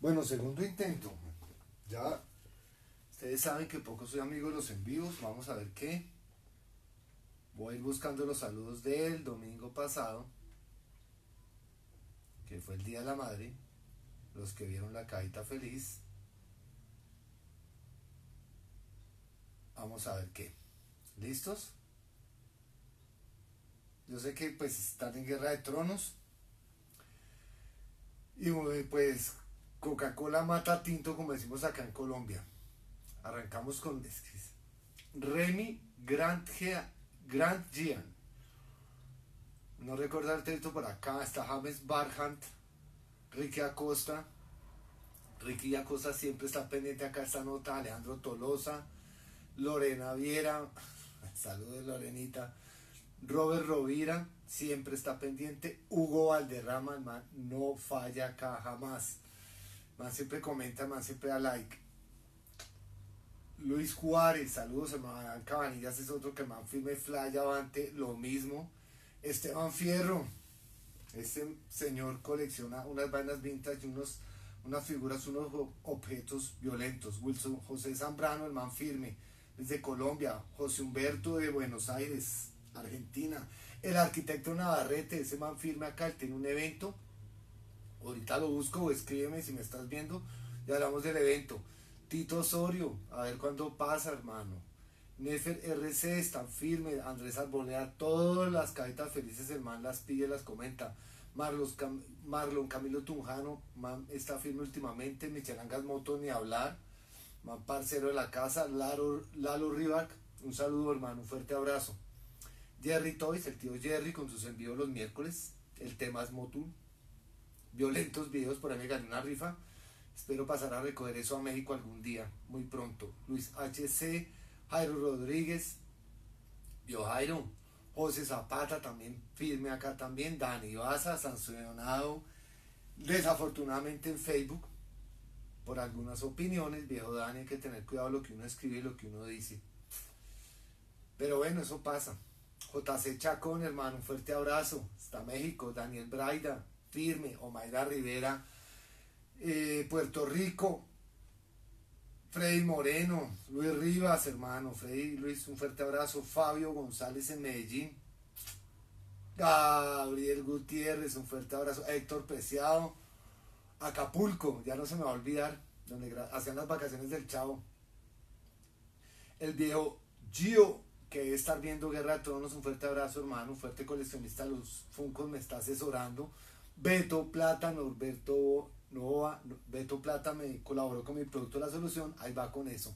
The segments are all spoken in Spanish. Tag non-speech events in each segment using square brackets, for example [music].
Bueno, segundo intento. Ya ustedes saben que poco soy amigo de los envíos. Vamos a ver qué. Voy a ir buscando los saludos del domingo pasado, que fue el Día de la Madre. Los que vieron la cajita feliz. Vamos a ver qué. ¿Listos? Yo sé que pues están en Guerra de Tronos. Y pues Coca-Cola mata tinto, como decimos acá en Colombia. Arrancamos con Remy Grant, Gian. No recuerdo el texto por acá. Está James Barhant, Ricky Acosta. Ricky Acosta siempre está pendiente acá esta nota. Alejandro Tolosa, Lorena Viera. [laughs] Saludos Lorenita. Robert Rovira siempre está pendiente. Hugo Valderrama, man, no falla acá jamás. Man siempre comenta, man siempre da like. Luis Juárez, saludos, hermano Cabanillas es otro que man firme fly avante, lo mismo. Esteban Fierro, este señor colecciona unas vainas vintage, unos, unas figuras, unos objetos violentos. Wilson José Zambrano, el man firme, desde Colombia. José Humberto de Buenos Aires, Argentina. El arquitecto Navarrete, ese man firme acá, él tiene un evento. Ahorita lo busco o escríbeme si me estás viendo. Ya hablamos del evento. Tito Osorio, a ver cuándo pasa, hermano. Nefer RC, están firme. Andrés Arboleda, todas las cajitas felices, el man las pide, las comenta. Marlon Camilo Tunjano, man está firme últimamente. Michelangas Moto, ni hablar. Man parcero de la casa. Lalo, Lalo Rivac, un saludo, hermano, un fuerte abrazo. Jerry Toys, el tío Jerry con sus envíos los miércoles. El tema es Motul. Violentos videos, por ahí me gané una rifa. Espero pasar a recoger eso a México algún día, muy pronto. Luis HC, Jairo Rodríguez, Bio Jairo, José Zapata también firme acá también, Dani Baza, sancionado desafortunadamente en Facebook por algunas opiniones, viejo Dani, hay que tener cuidado lo que uno escribe y lo que uno dice. Pero bueno, eso pasa. JC Chacón, hermano, un fuerte abrazo. Está México, Daniel Braida, firme, Omaira Rivera, eh, Puerto Rico, Freddy Moreno, Luis Rivas, hermano, Freddy Luis, un fuerte abrazo, Fabio González en Medellín, Gabriel Gutiérrez, un fuerte abrazo, Héctor Preciado, Acapulco, ya no se me va a olvidar, donde hacían las vacaciones del Chavo, el viejo Gio que debe estar viendo Guerra de Tronos. Un fuerte abrazo, hermano. Un fuerte coleccionista. Los Funcos me está asesorando. Beto Plata, Norberto Nova. Beto Plata me colaboró con mi producto La Solución. Ahí va con eso.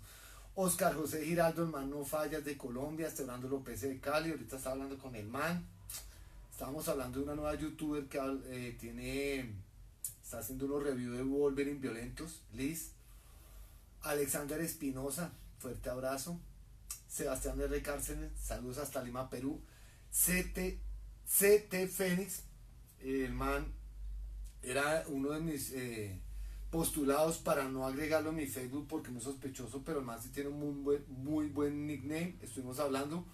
Oscar José Giraldo, No Fallas de Colombia. Esteban López de Cali. Ahorita está hablando con el man. Estábamos hablando de una nueva youtuber que eh, tiene. Está haciendo unos reviews de Wolverine violentos. Liz. Alexander Espinosa. Fuerte abrazo. Sebastián R. Cárceles, saludos hasta Lima, Perú. CT, CT Fénix, el man era uno de mis eh, postulados para no agregarlo a mi Facebook porque es sospechoso, pero el man sí tiene un muy buen, muy buen nickname. Estuvimos hablando,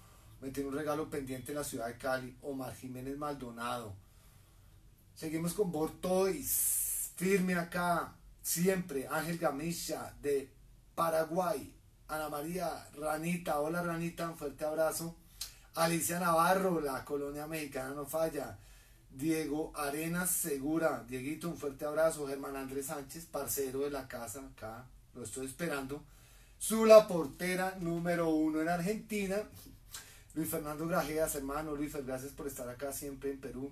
me tiene un regalo pendiente en la ciudad de Cali. Omar Jiménez Maldonado. Seguimos con Bortois, firme acá, siempre. Ángel Gamisha de Paraguay. Ana María Ranita, hola Ranita, un fuerte abrazo. Alicia Navarro, la colonia mexicana no falla. Diego Arenas Segura, Dieguito, un fuerte abrazo. Germán Andrés Sánchez, parcero de la casa, acá lo estoy esperando. Zula Portera, número uno en Argentina. Luis Fernando Grajeas, hermano. Luis, gracias por estar acá siempre en Perú.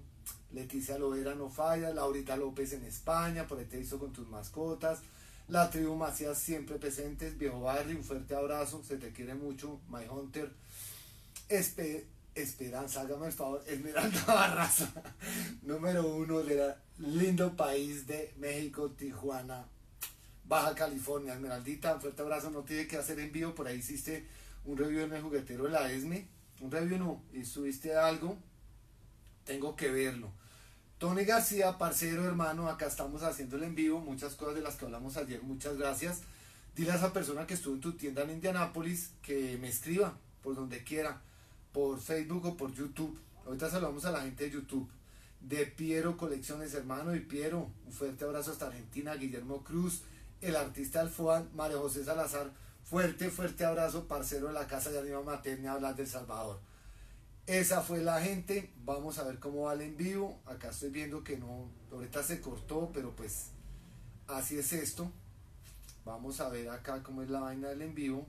Leticia Lovera no falla. Laurita López en España, por ahí te hizo con tus mascotas. La tribu Macías siempre presentes. Viejo Barry, un fuerte abrazo. Se te quiere mucho. My Hunter. Esperanza, hágame el favor. Esmeralda Barraza. [laughs] número uno del lindo país de México, Tijuana, Baja California. Esmeraldita, un fuerte abrazo. No tiene que hacer envío. Por ahí hiciste un review en el juguetero de la ESME. Un review no. Y subiste algo. Tengo que verlo. Tony García, parcero, hermano, acá estamos haciéndole en vivo muchas cosas de las que hablamos ayer, muchas gracias. Dile a esa persona que estuvo en tu tienda en Indianápolis que me escriba por donde quiera, por Facebook o por YouTube. Ahorita saludamos a la gente de YouTube. de Piero Colecciones, hermano y Piero. Un fuerte abrazo hasta Argentina, Guillermo Cruz, el artista Alfoan, María José Salazar. Fuerte, fuerte abrazo, parcero de la Casa de Anima Materna, hablar del Salvador. Esa fue la gente. Vamos a ver cómo va el en vivo. Acá estoy viendo que no, ahorita se cortó, pero pues así es esto. Vamos a ver acá cómo es la vaina del en vivo.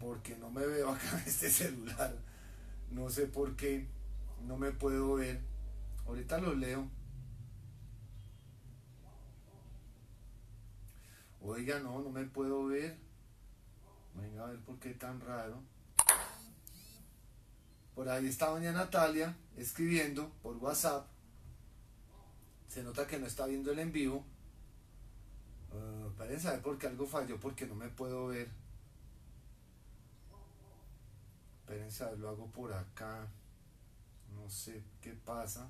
Porque no me veo acá en este celular. No sé por qué. No me puedo ver. Ahorita lo leo. Oiga, no, no me puedo ver. Venga a ver por qué tan raro. Por ahí está doña Natalia escribiendo por WhatsApp. Se nota que no está viendo el en vivo. Uh, a ver por qué algo falló, porque no me puedo ver. Espérense lo hago por acá. No sé qué pasa.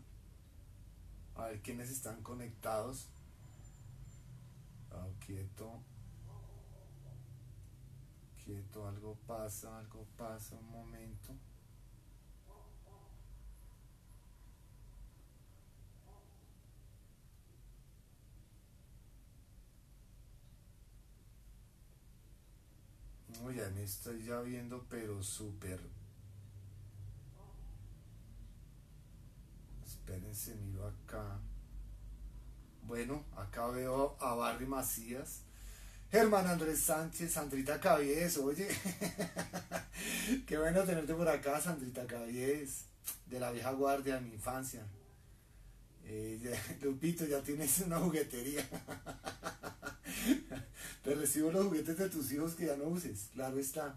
A ver quiénes están conectados. Ah, quieto quieto, algo pasa, algo pasa, un momento. Uy, ya me estoy ya viendo, pero súper. Espérense, miro acá. Bueno, acá veo a Barry Macías. Germán Andrés Sánchez, Sandrita Cabies, oye, [laughs] qué bueno tenerte por acá, Sandrita Cabies, de la vieja guardia de mi infancia. Eh, [laughs] Lupito, ya tienes una juguetería. [laughs] Te recibo los juguetes de tus hijos que ya no uses, claro está.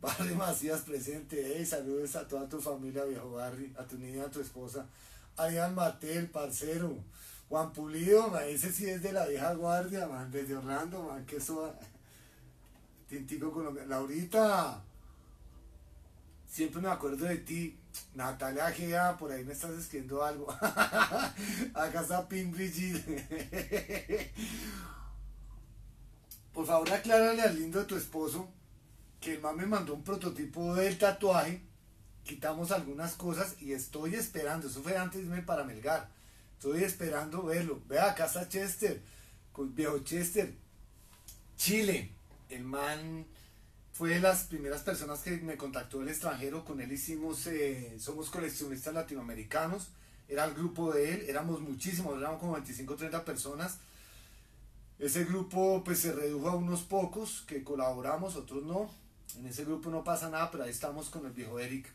Barry [laughs] Macías presente, saludos a toda tu familia, viejo Barry, a tu niña, a tu esposa, a Ian Matel, parcero. Juan Pulido, ese sí es de la vieja guardia, man, desde Orlando, man, que eso... Tintico Colombia. Laurita, siempre me acuerdo de ti. Natalia Gea, por ahí me estás escribiendo algo. [laughs] Acá está Pink [laughs] Por favor, aclárale al lindo de tu esposo que el man me mandó un prototipo del tatuaje. Quitamos algunas cosas y estoy esperando. Eso fue antes de irme para Melgar Estoy esperando verlo. Vea, acá está Chester, viejo Chester. Chile. El man fue de las primeras personas que me contactó del extranjero. Con él hicimos, eh, somos coleccionistas latinoamericanos. Era el grupo de él, éramos muchísimos, éramos como 25 o 30 personas. Ese grupo pues se redujo a unos pocos que colaboramos, otros no. En ese grupo no pasa nada, pero ahí estamos con el viejo Eric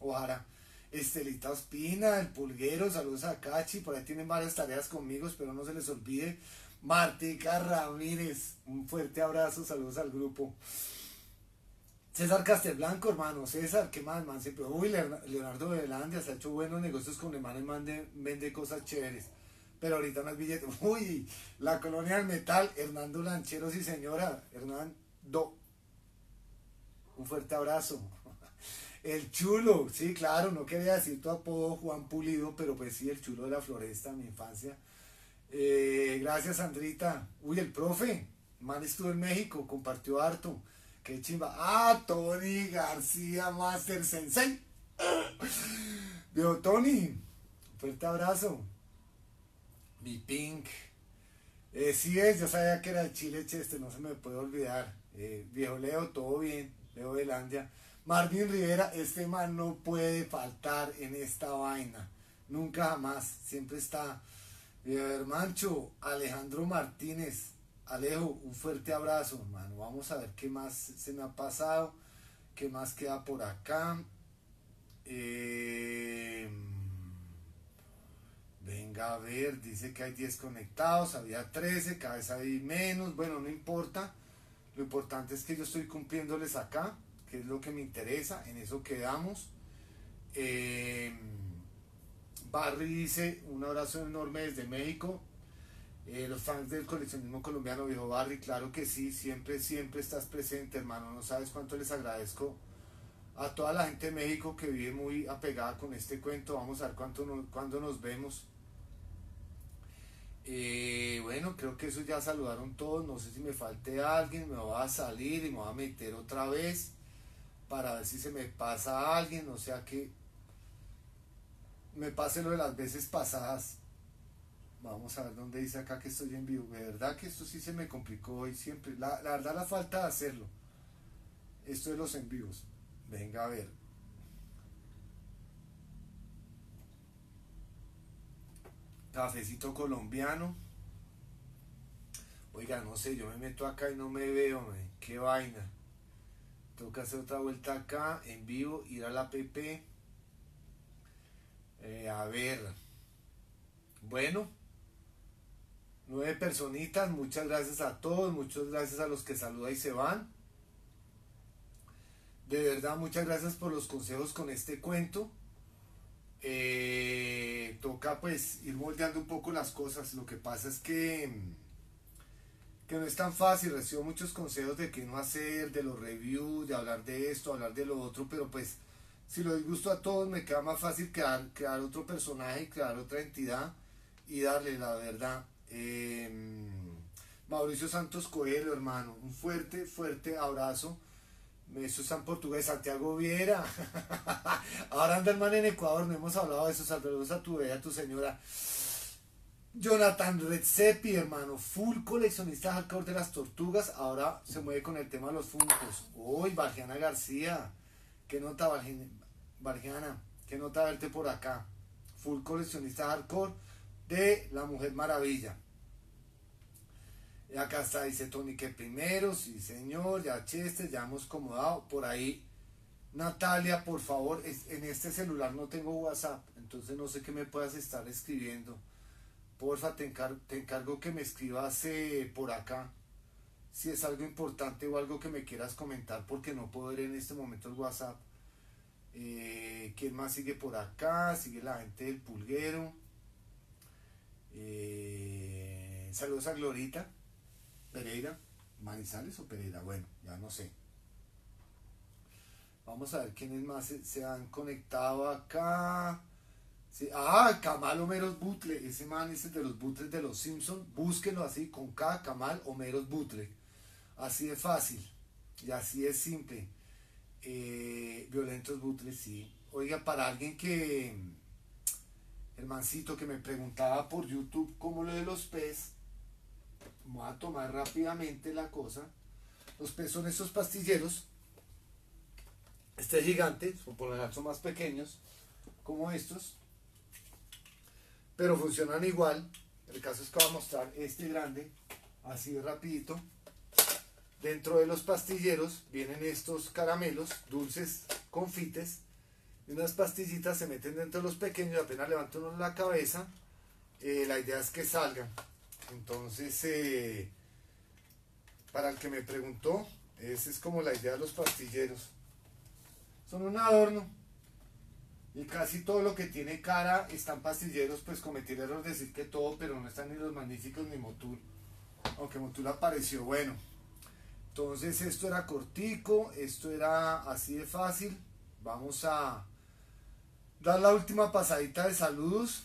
Ojara. Estelita Ospina, el Pulguero, saludos a Cachi, por ahí tienen varias tareas conmigo, espero no se les olvide. Martica Ramírez, un fuerte abrazo, saludos al grupo. César Castelblanco, hermano, César, qué más, man, siempre. Uy, Leonardo Velandia se ha hecho buenos negocios con el man, el man vende cosas chéveres. Pero ahorita no es billete. [laughs] Uy, la colonia del metal, Hernando Lancheros y señora, Hernando. Un fuerte abrazo. [laughs] El chulo, sí, claro, no quería decir tu apodo Juan Pulido, pero pues sí, el chulo de la floresta, mi infancia. Eh, gracias, Sandrita. Uy, el profe, man estuvo en México, compartió harto. Qué chimba. Ah, Tony García Master Sensei. [laughs] Veo Tony, fuerte abrazo. Mi pink. Eh, sí es, yo sabía que era el Chile Cheste, no se me puede olvidar. Eh, viejo Leo, todo bien. Leo Belandia. Marvin Rivera, este man no puede faltar en esta vaina. Nunca jamás. Siempre está. Mancho, Alejandro Martínez. Alejo, un fuerte abrazo, hermano. Vamos a ver qué más se me ha pasado. ¿Qué más queda por acá? Eh, venga a ver, dice que hay 10 conectados, había 13, cada vez hay menos. Bueno, no importa. Lo importante es que yo estoy cumpliéndoles acá que es lo que me interesa, en eso quedamos. Eh, Barry dice, un abrazo enorme desde México. Eh, los fans del coleccionismo colombiano, viejo Barry, claro que sí, siempre, siempre estás presente, hermano. No sabes cuánto les agradezco a toda la gente de México que vive muy apegada con este cuento. Vamos a ver cuánto cuándo nos vemos. Eh, bueno, creo que eso ya saludaron todos. No sé si me falte alguien, me va a salir y me va a meter otra vez para ver si se me pasa a alguien, o sea que me pase lo de las veces pasadas. Vamos a ver dónde dice acá que estoy en vivo. De verdad que esto sí se me complicó hoy siempre. La, la verdad la falta de hacerlo. Esto de los envíos. Venga a ver. Cafecito colombiano. Oiga, no sé, yo me meto acá y no me veo, qué vaina. Que hacer otra vuelta acá, en vivo, ir a la app. Eh, a ver. Bueno. Nueve personitas, muchas gracias a todos, muchas gracias a los que saludan y se van. De verdad, muchas gracias por los consejos con este cuento. Eh, toca pues ir moldeando un poco las cosas. Lo que pasa es que, que no es tan fácil. Recibo muchos consejos de qué no hacer, de los reviews, de hablar de esto, hablar de lo otro, pero pues si lo disgusto a todos me queda más fácil crear, crear otro personaje, crear otra entidad y darle la verdad. Em, Mauricio Santos Coelho, hermano, un fuerte, fuerte abrazo. Está en portugués, Santiago Viera. [laughs] Ahora anda hermano en Ecuador, no hemos hablado de eso. Saludos a tu bella, tu señora. Jonathan Redzepi, hermano, full coleccionista hardcore de las tortugas. Ahora se mueve con el tema de los funcos. Uy, Valgiana García. ¿Qué nota, Valgiana? ¿Qué nota verte por acá? Full coleccionista hardcore de La Mujer Maravilla. Y acá está, dice Tony que primero, sí señor, ya Chester, ya hemos acomodado. Por ahí, Natalia, por favor, en este celular no tengo WhatsApp, entonces no sé qué me puedas estar escribiendo. Porfa, te, te encargo que me escribas eh, por acá si es algo importante o algo que me quieras comentar porque no puedo ver en este momento el WhatsApp. Eh, ¿Quién más sigue por acá? Sigue la gente del pulguero. Eh, saludos a Glorita. Pereira, Manizales o Pereira, bueno, ya no sé. Vamos a ver quiénes más se, han conectado acá. Ah, Kamal Homeros Butle, ese man es el de los butres de los Simpsons. Búsquenlo así con K, Kamal Homeros Butle. Así de fácil y así es simple. Eh, violentos Butres, sí. Oiga, para alguien que. El mancito que me preguntaba por YouTube cómo lo de los pez Voy a tomar rápidamente la cosa. Los peces son estos pastilleros. Este es gigante, por lo general son más pequeños, como estos. Pero funcionan igual. El caso es que voy a mostrar este grande, así rapidito. Dentro de los pastilleros vienen estos caramelos, dulces, confites. Y unas pastillitas se meten dentro de los pequeños apenas levantan la cabeza. Eh, la idea es que salgan. Entonces, eh, para el que me preguntó, esa es como la idea de los pastilleros. Son un adorno. Y casi todo lo que tiene cara están pastilleros, pues cometí el error de decir que todo, pero no están ni los magníficos ni Motul. Aunque Motul apareció bueno. Entonces esto era cortico, esto era así de fácil. Vamos a dar la última pasadita de saludos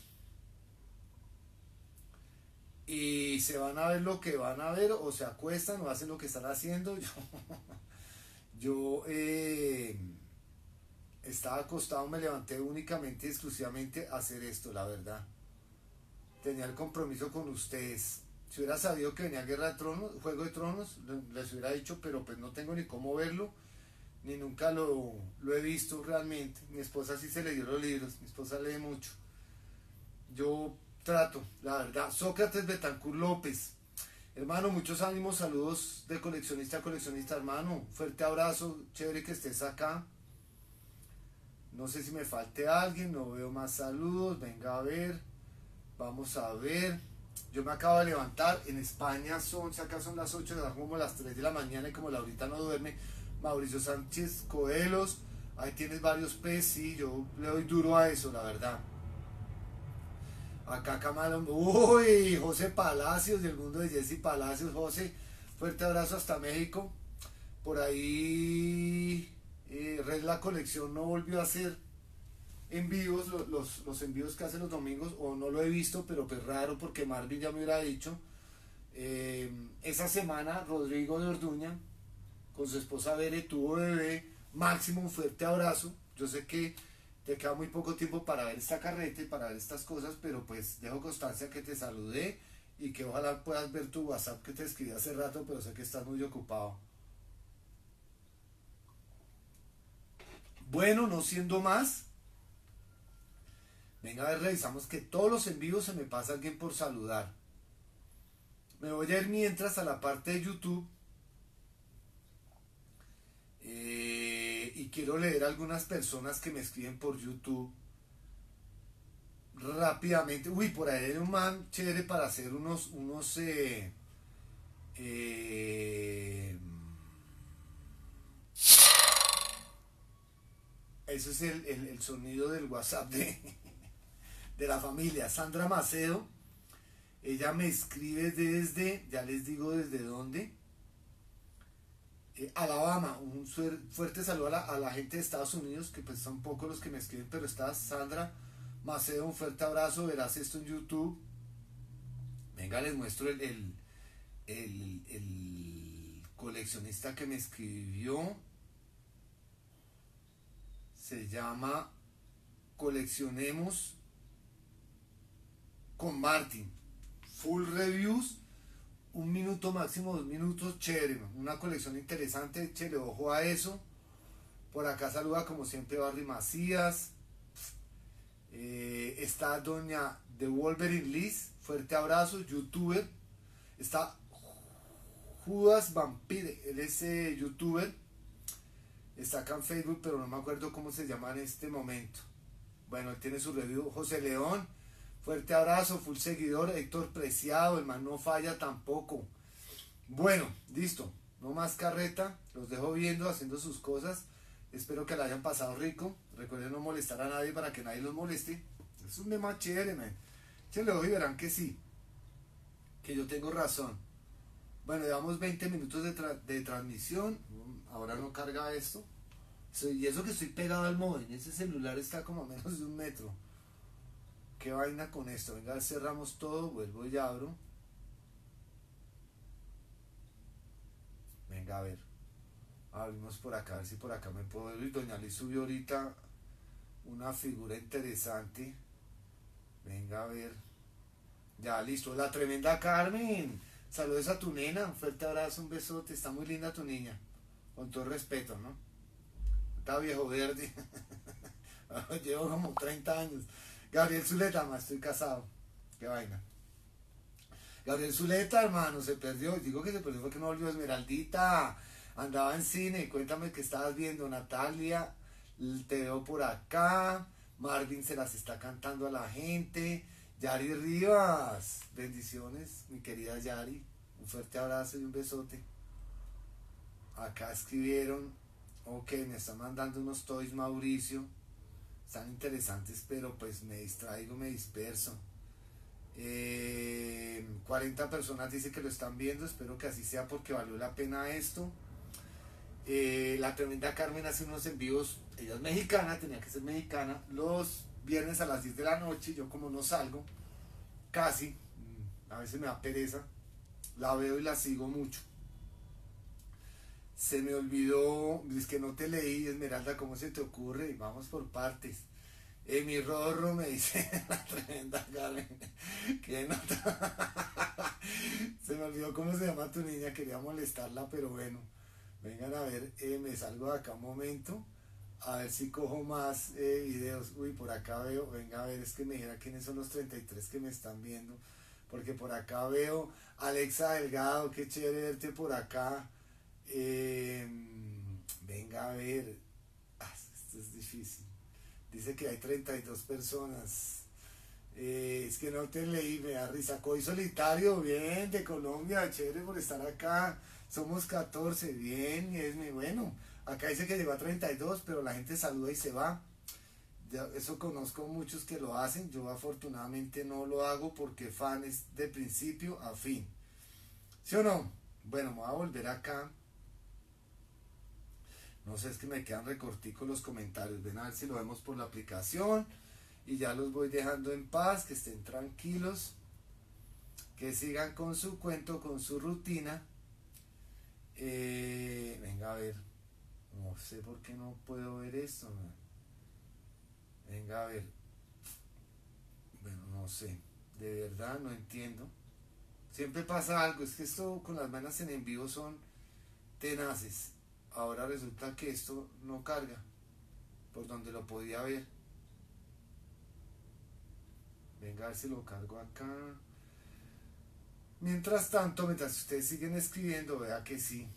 y se van a ver lo que van a ver o se acuestan o hacen lo que están haciendo. [laughs] Yo, eh, estaba acostado, me levanté únicamente y exclusivamente a hacer esto, la verdad. Tenía el compromiso con ustedes. Si hubiera sabido que venía Guerra de Tronos, Juego de Tronos, les hubiera dicho, pero pues no tengo ni cómo verlo, ni nunca lo, lo he visto realmente. Mi esposa sí se le dio los libros, mi esposa lee mucho. Yo trato, la verdad. Sócrates Betancur López. Hermano, muchos ánimos, saludos de coleccionista a coleccionista, hermano. Fuerte abrazo, chévere que estés acá. No sé si me falte alguien, no veo más saludos. Venga a ver, vamos a ver. Yo me acabo de levantar, en España son, si acá son las 8, son como las 3 de la mañana y como la ahorita no duerme, Mauricio Sánchez Coelos, ahí tienes varios peces, sí, yo le doy duro a eso, la verdad. Acá Camarón, uy, José Palacios del mundo de Jesse Palacios, José, fuerte abrazo hasta México. Por ahí eh, Red La Colección no volvió a hacer envíos, los, los, envíos que hacen los domingos, o no lo he visto, pero pues raro porque Marvin ya me hubiera dicho. Eh, esa semana Rodrigo de Orduña con su esposa Bere tuvo bebé, Máximo, un fuerte abrazo. Yo sé que te queda muy poco tiempo para ver esta carreta y para ver estas cosas, pero pues dejo constancia que te saludé y que ojalá puedas ver tu WhatsApp que te escribí hace rato, pero sé que estás muy ocupado. Bueno, no siendo más, venga a ver, revisamos que todos los envíos se me pasa alguien por saludar. Me voy a ir mientras a la parte de YouTube. Eh, y quiero leer algunas personas que me escriben por YouTube rápidamente. Uy, por ahí hay un man chévere para hacer unos, unos, eh, eh, eso es el, sonido del WhatsApp de, de la familia. Sandra Macedo, ella me escribe desde, ya les digo desde dónde, eh, Alabama. Un fuerte saludo a la, gente de Estados Unidos, que pues son pocos los que me escriben, pero está Sandra Macedo, un fuerte abrazo, verás esto en YouTube. Venga, les muestro el, el, coleccionista que me escribió. Se llama Coleccionemos con Martin. Full reviews, un minuto máximo, dos minutos, chévere. Una colección interesante, chévere, ojo a eso. Por acá saluda como siempre Barry Macías. Eh, está doña The Wolverine Liz, fuerte abrazo, youtuber. Está Judas Vampire, él es eh, youtuber. Está acá en Facebook, pero no me acuerdo cómo se llama en este momento. Bueno, él tiene su review. José León, fuerte abrazo, full seguidor. Héctor Preciado, el no falla tampoco. Bueno, listo. No más carreta. Los dejo viendo, haciendo sus cosas. Espero que la hayan pasado rico. Recuerden no molestar a nadie para que nadie los moleste. Es un tema chévere, man. ojo y verán que sí. Que yo tengo razón. Bueno, llevamos 20 minutos de, transmisión. Ahora no carga esto. y eso que estoy pegado al modem. Ese celular está como a menos de un metro. ¿Qué vaina con esto? Venga, cerramos todo. Vuelvo y abro. Venga, a ver. Abrimos por acá, a ver si por acá me puedo ver. Doña Liz subió ahorita una figura interesante. Venga a ver. Ya, listo. La tremenda Carmen. Saludos a tu nena. Un fuerte abrazo, un besote. Está muy linda tu niña. Con todo respeto, ¿no? Está viejo verde. [laughs] Llevo como 30 años. Gabriel Zuleta, más estoy casado. Qué vaina. Gabriel Zuleta, hermano, se perdió. Digo que se perdió porque no volvió Esmeraldita andaba en cine, cuéntame que estabas viendo, Natalia, te veo por acá, Marvin se las está cantando a la gente, Yari Rivas, bendiciones, mi querida Yari, un fuerte abrazo y un besote. Acá escribieron, ok, me están mandando unos toys Mauricio, están interesantes, pero pues me distraigo, me disperso. 40 eh, personas dicen que lo están viendo, espero que así sea porque valió la pena esto. Eh, la tremenda Carmen hace unos envíos, ella es mexicana, tenía que ser mexicana, los viernes a las 10 de la noche, yo como no salgo, casi, mm, a veces me da pereza, la veo y la sigo mucho. Se me olvidó, es que no te leí, Esmeralda, ¿cómo se te ocurre? Vamos por partes. Eh, mi rorro me dice [laughs] la tremenda Carmen, que no [laughs] se me olvidó cómo se llama tu niña, quería molestarla, pero bueno. Vengan a ver, eh, me salgo de acá un momento. A ver si cojo más eh, videos. Uy, por acá veo, venga a ver, es que me dijera quiénes son los 33 que me están viendo. Porque por acá veo Alexa Delgado, qué chévere verte por acá. Em, venga a ver. Ah, esto es difícil. Dice que hay 32 personas. Eh, es que no te leí, me da risa. Coy solitario, bien, de Colombia, chévere por estar acá. Somos 14, bien, y es muy bueno. Acá dice que llegó a 32, pero la gente saluda y se va. eso conozco muchos que lo hacen. Yo afortunadamente no lo hago porque fan es de principio a fin. ¿Sí o no? Bueno, me voy a volver acá. No sé, es que me quedan recorticos los comentarios. Ven a ver si lo vemos por la aplicación. Y ya los voy dejando en paz, que estén tranquilos. Que sigan con su cuento, con su rutina. Eh, venga a ver. No sé por qué no puedo ver esto, Venga a ver. Bueno, no sé. De verdad no entiendo. Siempre pasa algo. Es que esto con las manos en envío son tenaces. Ahora resulta que esto no carga. Por donde lo podía ver. Venga a ver si lo cargo acá. Mientras tanto, mientras ustedes siguen escribiendo, vea que sí.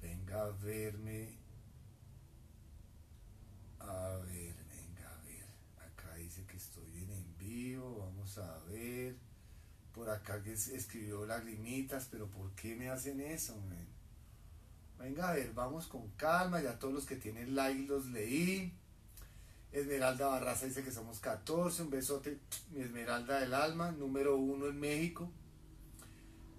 Venga a verme. A ver, venga a ver. Acá dice que estoy en envío. Vamos a ver. Por acá que escribió lagrimitas, pero ¿por qué me hacen eso? Venga a ver, vamos con calma. Ya todos los que tienen like los leí. Esmeralda Barraza dice que somos 14. Un besote, mi Esmeralda del Alma, número uno en México.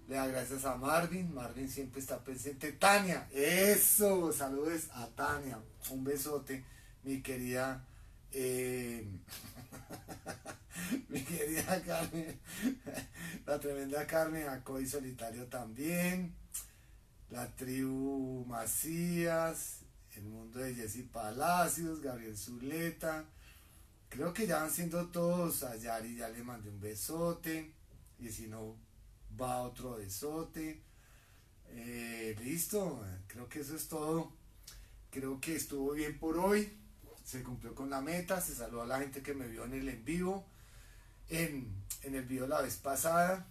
Le da gracias a Marvin. Marvin siempre está presente. Tania, eso. Saludos a Tania. Un besote, mi querida. Eh, [laughs] [laughs] mi querida Carmen. La tremenda Carmen. Acoy Solitario también. La tribu Macías. El mundo de Jesse Palacios. Gabriel Zuleta. Creo que ya van siendo todos. A Yari ya le mandé un besote. Y si no, va otro besote. Eh, listo, creo que eso es todo. Creo que estuvo bien por hoy. Se cumplió con la meta. Se saludó a la gente que me vio en el en vivo. En, el video la vez pasada.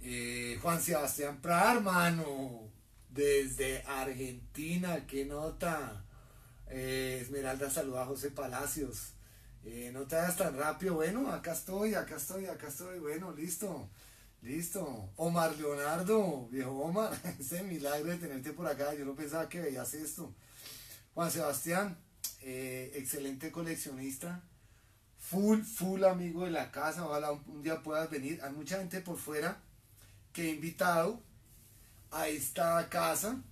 Eh, Juan Sebastián Prada, hermano. Desde Argentina, qué nota. Eh, Esmeralda saluda a José Palacios. Eh, no te hagas tan rápido. Bueno, acá estoy, acá estoy, acá estoy. Bueno, listo. Listo. Omar Leonardo, viejo Omar, [laughs] ese milagro de tenerte por acá. Yo no pensaba que veías esto. Juan Sebastián, eh, excelente coleccionista. Full, full amigo de la casa. Ojalá un, día puedas venir. Hay mucha gente por fuera que he invitado a esta casa.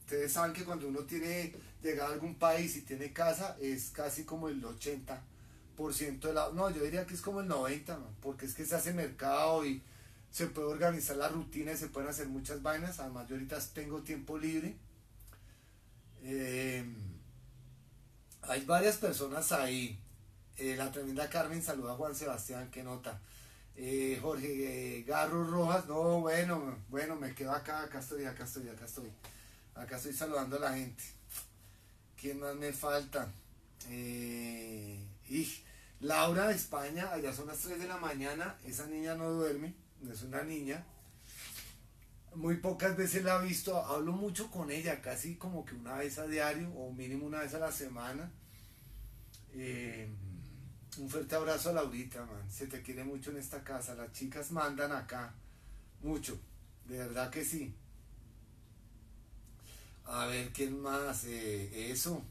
Ustedes saben que cuando uno tiene llegar a algún país y tiene casa es casi como el 80% de la... No, yo diría que es como el 90%, porque es que se hace mercado y se puede organizar la rutina y se pueden hacer muchas vainas. Además, yo ahorita tengo tiempo libre. Em, hay varias personas ahí. Eh, la tremenda Carmen saluda a Juan Sebastián, qué nota. Eh, Jorge eh, Garro Rojas, no, bueno, bueno, me quedo acá, acá estoy, acá estoy, acá estoy. Acá estoy saludando a la gente. ¿Quién más me falta? Eh, y Laura de España, allá son las 3 de la mañana, esa niña no duerme, es una niña. Muy pocas veces la he visto, hablo mucho con ella, casi como que una vez a diario o mínimo una vez a la semana. Eh, un fuerte abrazo a Laurita, man. Se te quiere mucho en esta casa. Las chicas mandan acá. Mucho. De verdad que sí. A ver, ¿quién más? Eh, eso.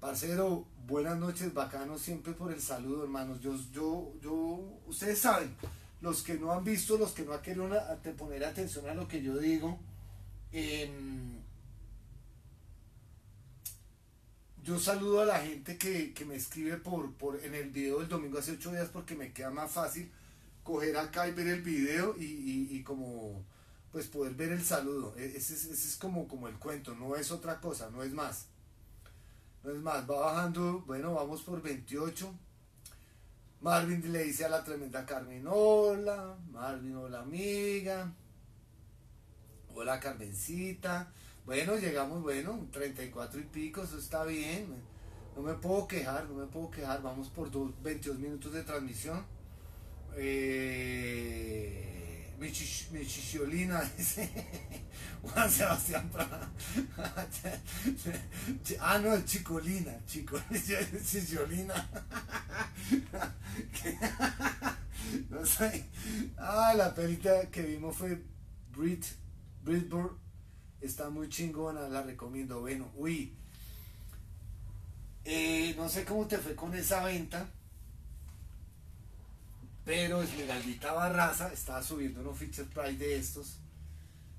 Parcero, buenas noches, bacano siempre por el saludo, hermanos. Yo, yo, yo, ustedes saben, los que no han visto, los que no han querido poner atención a lo que yo digo, em, yo saludo a la gente que, me escribe por, por, en el video del domingo hace ocho días porque me queda más fácil coger acá y ver el video y como pues poder ver el saludo. E-, ese es, como, como el cuento, no es otra cosa, no es más. No es más, va bajando, bueno, vamos por 28. Marvin le dice a la tremenda Carmen, hola, Marvin, hola amiga, hola Carmencita. Bueno, llegamos, bueno, 34 y pico, eso está bien. No me puedo quejar, no me puedo quejar. Vamos por 22 minutos de transmisión. Eh, mi, chicholina, [laughs] dice Juan Sebastián Prada. [laughs] ah, no, chicolina, chico, [laughs] chicholina. no sé. Ah, la pelita que vimos fue Brit, Britburn. Está muy chingona, la recomiendo. Bueno, uy. Eh, no sé cómo te fue con esa venta pero Esmeraldita Barraza estaba subiendo unos feature price de estos.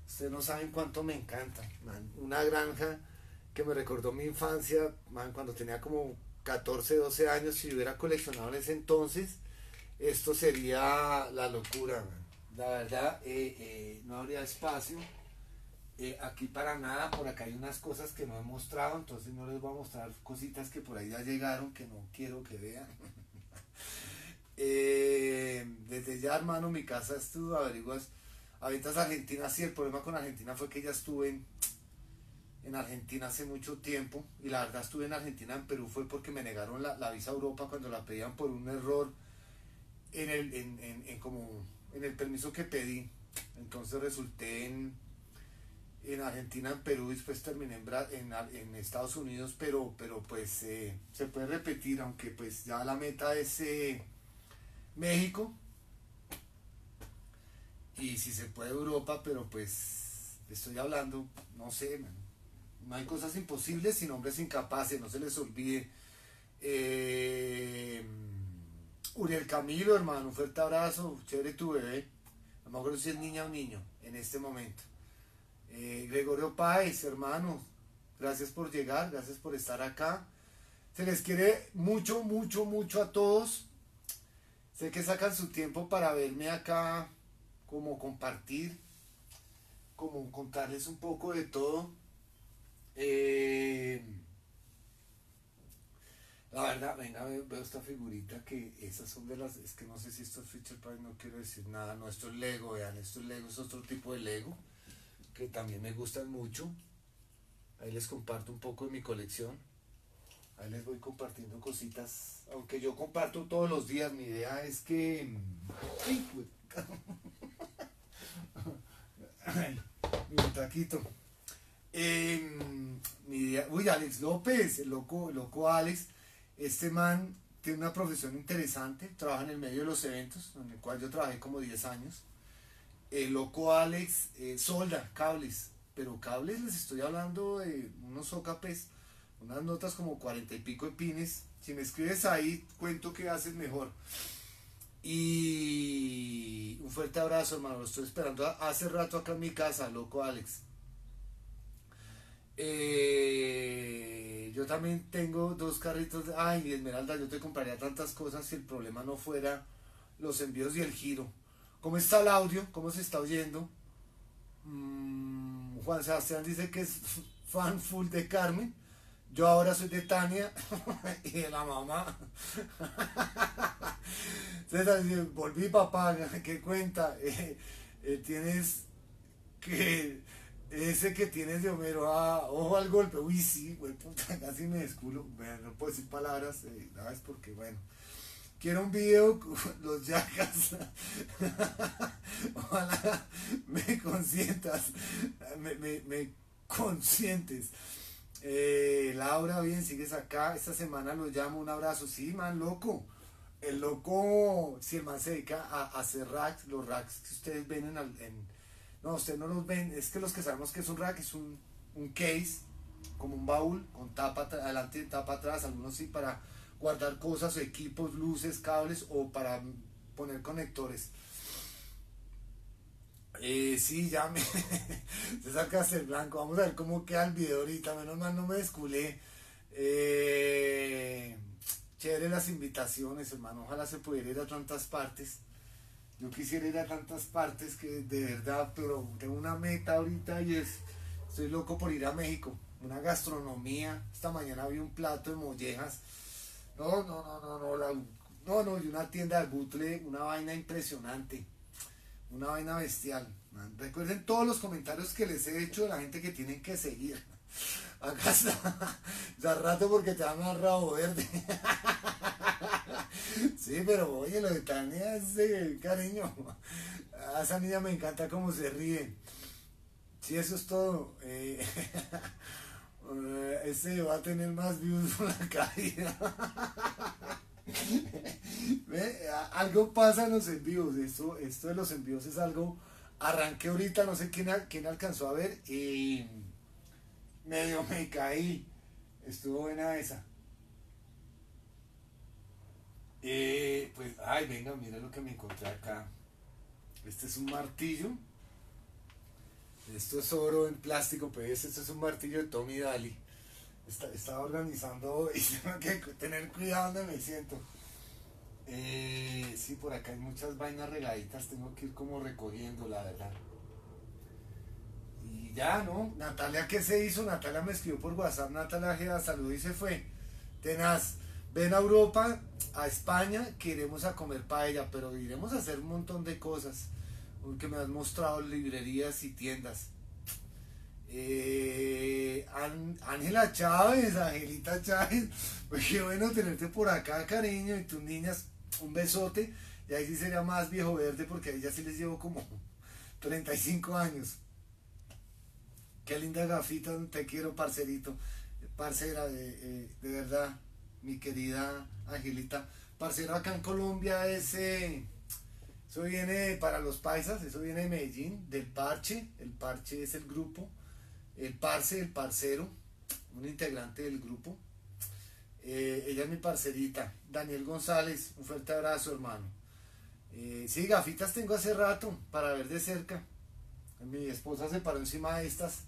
Ustedes no saben cuánto me encanta, Una granja que me recordó mi infancia, man, cuando tenía como 14, 12 años. Si hubiera coleccionado en ese entonces, esto sería la locura, la verdad eh, eh, no habría espacio. Eh, aquí para nada, por acá hay unas cosas que no he mostrado, entonces no les voy a mostrar cositas que por ahí ya llegaron que no quiero que vean. [laughs] desde ya, hermano, mi casa estuvo, averiguas, habitas Argentina, sí, el problema con Argentina fue que ya estuve en, en, Argentina hace mucho tiempo, y la verdad estuve en Argentina, en Perú fue porque me negaron la, la visa a Europa cuando la pedían por un error en el, en, en, como en el permiso que pedí. Entonces resulté en, en Argentina, en Perú y después terminé en, en, Estados Unidos, pero, pero pues eh, se puede repetir, aunque pues ya la meta es eh, México y si se puede Europa, pero pues estoy hablando, no sé, no hay cosas imposibles sin hombres incapaces, no se les olvide. Eh, Uriel Camilo, hermano, un fuerte abrazo, chévere tu bebé. No me acuerdo si es niña o niño en este momento. Eh, Gregorio Páez, hermano, gracias por llegar, gracias por estar acá. Se les quiere mucho, mucho, mucho a todos. Sé que sacan su tiempo para verme acá, como compartir, como contarles un poco de todo. Eh, la verdad, venga, veo, esta figurita que esas son de las, es que no sé si esto es Feature Prime, no quiero decir nada, no, esto es Lego, vean, esto es Lego, es otro tipo de Lego, que también me gustan mucho. Ahí les comparto un poco de mi colección. Ahí les voy compartiendo cositas, aunque yo comparto todos los días, mi idea es que... Ay, mi taquito. Em, mi idea, uy, Alex López, loco, el loco Alex este man tiene una profesión interesante, trabaja en el medio de los eventos, en el cual yo trabajé como 10 años. El loco Alex eh, solda cables, pero cables les estoy hablando de unos OKPs, unas notas como 40 y pico de pines. Si me escribes ahí, cuento que haces mejor. Y un fuerte abrazo, hermano. Lo estoy esperando hace rato acá en mi casa, loco Alex. Eh, yo también tengo dos carritos de... Ay, Esmeralda, yo te compraría tantas cosas si el problema no fuera los envíos y el giro. ¿Cómo está el audio? ¿Cómo se está oyendo? Mm, Juan Sebastián dice que es fan full de Carmen. Yo ahora soy de Tania [laughs] y de la mamá. [laughs] Volví papá, [laughs] ¿qué cuenta? Eh, eh, tienes que ese que tienes de Homero, ah, ojo al golpe, uy sí, casi me desculo, bueno, no puedo decir palabras, eh, ¿sabes? Porque bueno, quiero un video [laughs] los yacas, [laughs] ojalá me consientas, me, me, me consientes. Eh, Laura, bien, sigues acá, esta semana lo llamo, un abrazo, sí, man, loco. El loco, si el man se dedica a, hacer racks, los racks que ustedes ven en, en no, ustedes no los ven, es que los que sabemos que es un rack es un, case, como un baúl, con tapa adelante y tapa atrás, algunos sí para guardar cosas equipos, luces, cables o para poner conectores. Eh, sí, ya me. [laughs] se saca el blanco. Vamos a ver cómo queda el video ahorita. Menos mal no me desculé. Eh, chévere las invitaciones, hermano. Ojalá se pudiera ir a tantas partes. Yo quisiera ir a tantas partes que de verdad, pero tengo una meta ahorita y es, estoy loco por ir a México. Una gastronomía. Esta mañana vi un plato de mollejas. No, no, no, no, no, no, no, y una tienda de butle, una vaina impresionante. Una vaina bestial. Recuerden todos los comentarios que les he hecho de la gente que tienen que seguir. [laughs] Acá está. [laughs] Ya rato porque te van a rabo verde. [laughs] Sí, pero oye, lo de Tania es cariño. A esa niña me encanta cómo se ríe. Sí, eso es todo. Eh, ese va a tener más views [laughs] por la caída. Algo pasa en los envíos. Esto, esto de los envíos es algo. Arranqué ahorita, no sé quién, quién alcanzó a ver. Y medio me caí. Estuvo buena esa. Eh, pues, ay, venga, mira lo que me encontré acá. Este es un martillo. Esto es oro en plástico, pues este es un martillo de Tommy Daly. Estaba organizando [laughs] y tengo que tener cuidado donde me siento. Eh, sí, por acá hay muchas vainas regaditas, tengo que ir como recogiendo, la verdad. Y ya, ¿no? Natalia, ¿qué se hizo? Natalia me escribió por WhatsApp, Natalia salud y se fue. Tenaz, ven a Europa, a España, que iremos a comer paella, pero iremos a hacer un montón de cosas. Porque me has mostrado librerías y tiendas. Eh, Ángela Chávez, Angelita Chávez, [laughs] pues qué bueno tenerte por acá, cariño, y tus niñas, un besote. Y ahí sí sería más viejo verde porque ahí ya sí les llevo como [laughs] 35 años. Qué linda gafita, te quiero, parcerito, parcera, de, eh, de verdad, mi querida Angelita. Parcero acá en Colombia, ese, eso viene para los paisas, eso viene de Medellín, del Parche. El Parche es el grupo el parce, el parcero, un integrante del grupo. Eh, ella es mi parcerita, Daniel González, un fuerte abrazo hermano. Eh, sí, gafitas tengo hace rato para ver de cerca. Mi esposa se paró encima de estas,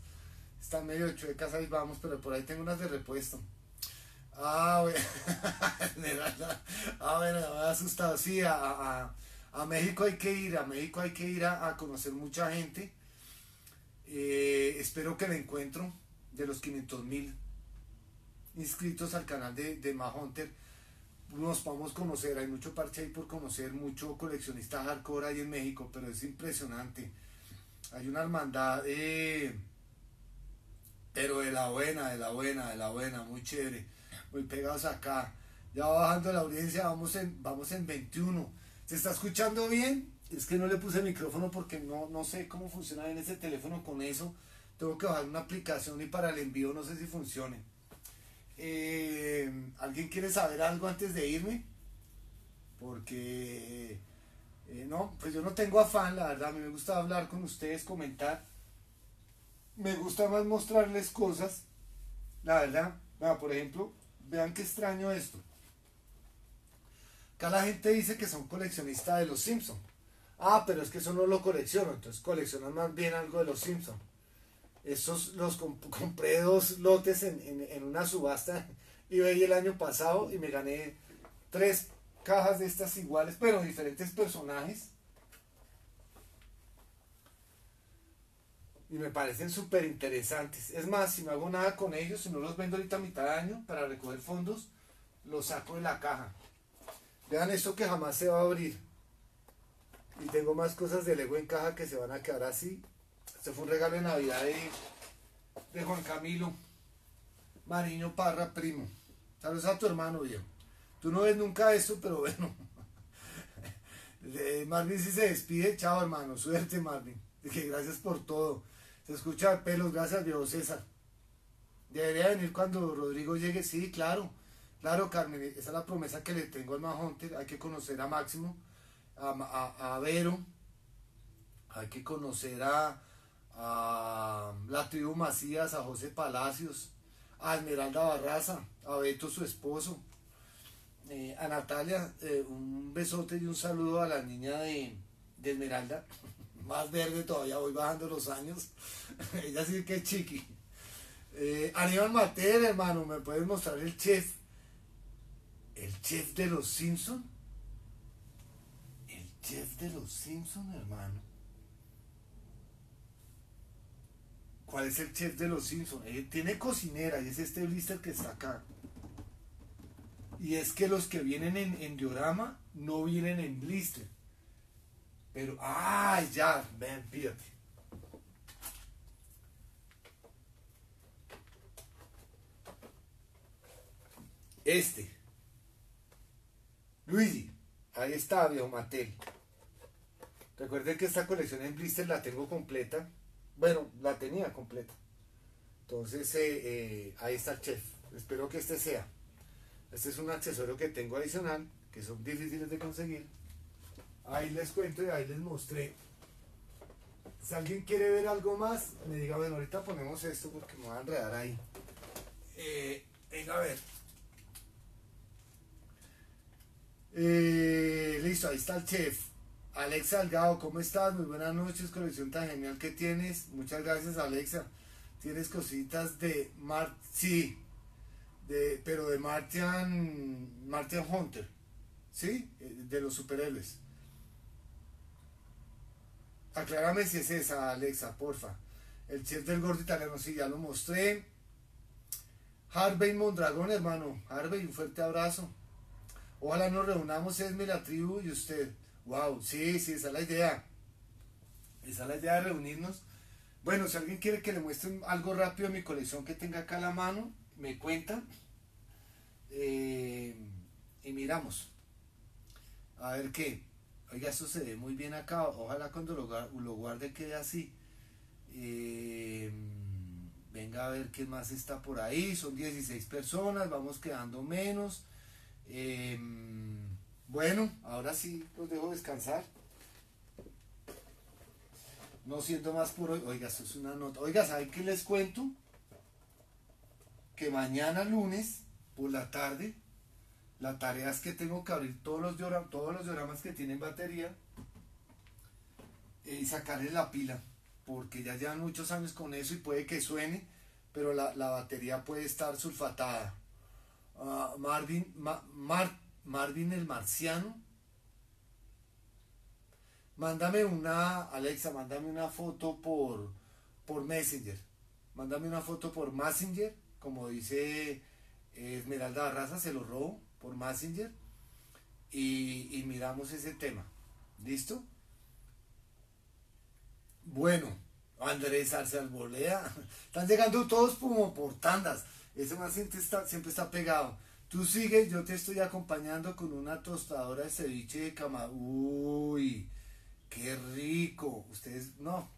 están medio chuecas, ahí vamos, pero por ahí tengo unas de repuesto. Ah, [laughs] bueno, [laughs] ah, bueno, me asustado. Sí, a, México hay que ir, a México hay que ir a conocer mucha gente eh, espero que el encuentro de los 500 mil inscritos al canal de, de Mahunter nos podamos conocer. Hay mucho parche ahí por conocer, mucho coleccionista hardcore ahí en México, pero es impresionante. Hay una hermandad, pero de la buena, de la buena, de la buena, muy chévere. Muy pegados acá. Ya bajando la audiencia, vamos en, vamos en 21. ¿Se está escuchando bien? es que no le puse micrófono porque no, no sé cómo funciona en ese teléfono con eso. Tengo que bajar una aplicación y para el envío no sé si funcione. Eh, ¿Alguien quiere saber algo antes de irme? Porque eh, no, pues yo no tengo afán, la verdad. A mí me gusta hablar con ustedes, comentar. Me gusta más mostrarles cosas. La verdad, por ejemplo, vean qué extraño esto. Acá la gente dice que son coleccionistas de los Simpsons. Ah, pero es que eso no lo colecciono, entonces coleccionan más bien algo de los Simpsons. Esos los [laughs] compré dos lotes en, una subasta eBay el año pasado y me gané tres cajas de estas iguales, pero diferentes personajes. Y me parecen súper interesantes. Es más, si no hago nada con ellos, si no los vendo ahorita a mitad de año para recoger fondos, los saco de la caja. Vean esto que jamás se va a abrir. Y tengo más cosas de Lego en caja que se van a quedar así. Este fue un regalo de Navidad de, Juan Camilo Mariño Parra, primo. Saludos a tu hermano, viejo. Tú no ves nunca esto, pero bueno. [laughs] Marvin si se despide. Chao, hermano. Suerte, Marvin. Que gracias por todo. Se escucha pelos. Gracias, viejo César. Debería venir cuando Rodrigo llegue. Sí, claro. Claro, Carmen. Esa es la promesa que le tengo al Mahonte. Hay que conocer a Máximo a, a, Vero, hay que conocer a, a la tribu Macías, a José Palacios, a Esmeralda Barraza, a Beto su esposo, eh, a Natalia, eh, un besote y un saludo a la niña de, Esmeralda, [laughs] más verde todavía, voy bajando los años, [laughs] ella sí que es chiqui. Eh, Aníbal Matera, hermano, ¿me puedes mostrar el chef? ¿El chef de los Simpsons? chef de los Simpson, hermano. ¿Cuál es el chef de los Simpson? Eh, tiene cocinera y es este blister que está acá. Y es que los que vienen en, diorama no vienen en blister. Pero, ¡ay, ya! Ven, pídate. Este. Luigi. Ahí está, viejo Matel. Recuerden que esta colección en blister la tengo completa. Bueno, la tenía completa. Entonces, eh, eh, ahí está chef. Espero que este sea. Este es un accesorio que tengo adicional, que son difíciles de conseguir. Ahí les cuento y ahí les mostré. Si alguien quiere ver algo más, me diga, bueno, ahorita ponemos esto porque me voy a enredar ahí. Eh, venga a ver. Listo, ahí está el chef. Alexa Salgado, ¿cómo estás? Muy buenas noches, colección tan genial que tienes. Muchas gracias, Alexa. Tienes cositas de Mart, sí, de, pero de Martian, Martian Hunter. ¿sí? Eh, de los superhéroes. Aclárame si es esa, Alexa, porfa. El chef del gordo italiano, sí, ya lo mostré. Harvey Mondragón, hermano. Harvey, un fuerte abrazo. Ojalá nos reunamos, Esme, la tribu y usted. Wow, sí, sí, esa es la idea. Esa es la idea de reunirnos. Bueno, si alguien quiere que le muestre algo rápido de mi colección que tenga acá a la mano, me cuenta. Eh, y miramos. A ver qué. Oiga, esto se ve muy bien acá. Ojalá cuando lo, guarde quede así. Eh, venga a ver qué más está por ahí. Son 16 personas. Vamos quedando menos. Eh, bueno, ahora sí los dejo descansar. No siento más por hoy. Oiga, es una nota. Oiga, ¿saben qué les cuento? Que mañana lunes, por la tarde, la tarea es que tengo que abrir todos los dioramas, todos los dioramas que tienen batería y sacarle la pila. Porque ya llevan muchos años con eso y puede que suene, pero la, batería puede estar sulfatada. Ah, Marvin, Marvin el Marciano Mándame una, Alexa, mándame una foto por, por Messenger. Mándame una foto por Messenger, como dice Esmeralda Barraza, se lo robo por Messenger. Y, miramos ese tema. ¿Listo? Bueno, Andrés Arce. [laughs] Están llegando todos como por tandas. Ese más siempre está, pegado. Tú sigues, yo te estoy acompañando con una tostadora de ceviche de cama. Uy, qué rico. Ustedes, no,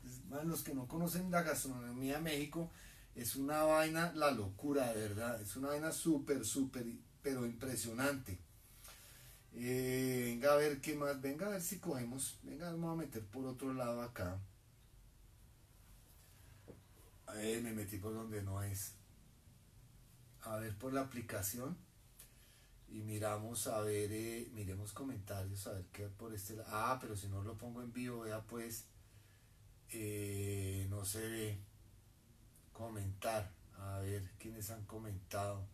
los que no conocen la gastronomía de México, es una vaina, la locura, de verdad. Es una vaina súper, súper, pero impresionante. Eh, venga a ver qué más, venga a ver si cogemos, venga, vamos a meter por otro lado acá. Eh, me metí por donde no es. A ver por la aplicación y miramos a ver, eh, miremos comentarios, a ver qué por este lado. Ah, pero si no lo pongo en vivo, vea pues, eh, no se ve comentar. A ver quiénes han comentado.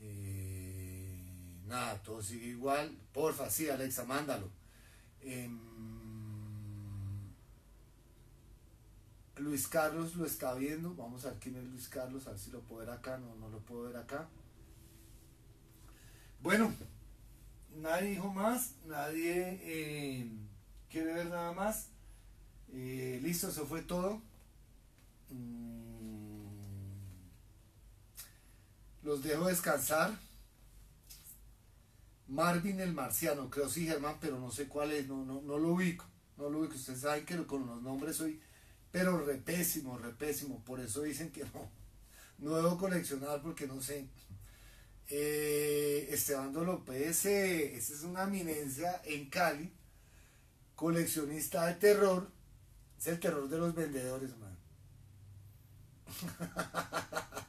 Eh, nada, todo sigue igual. Porfa, sí, Alexa, mándalo. Luis Carlos lo está viendo. Vamos a ver quién es Luis Carlos, a ver si lo puedo ver acá. No, no lo puedo ver acá. Bueno, nadie dijo más, nadie eh, quiere ver nada más. Eh, listo, eso fue todo. Mm, los dejo descansar. Marvin el Marciano, creo sí, Germán, pero no sé cuál es, no, no, no lo ubico. No lo ubico. Ustedes saben que con los nombres soy, pero repésimo, repésimo. Por eso dicen que no, no debo coleccionar porque no sé. Eh, Esteban López, esa es una eminencia en Cali, coleccionista de terror, es el terror de los vendedores, man. [laughs]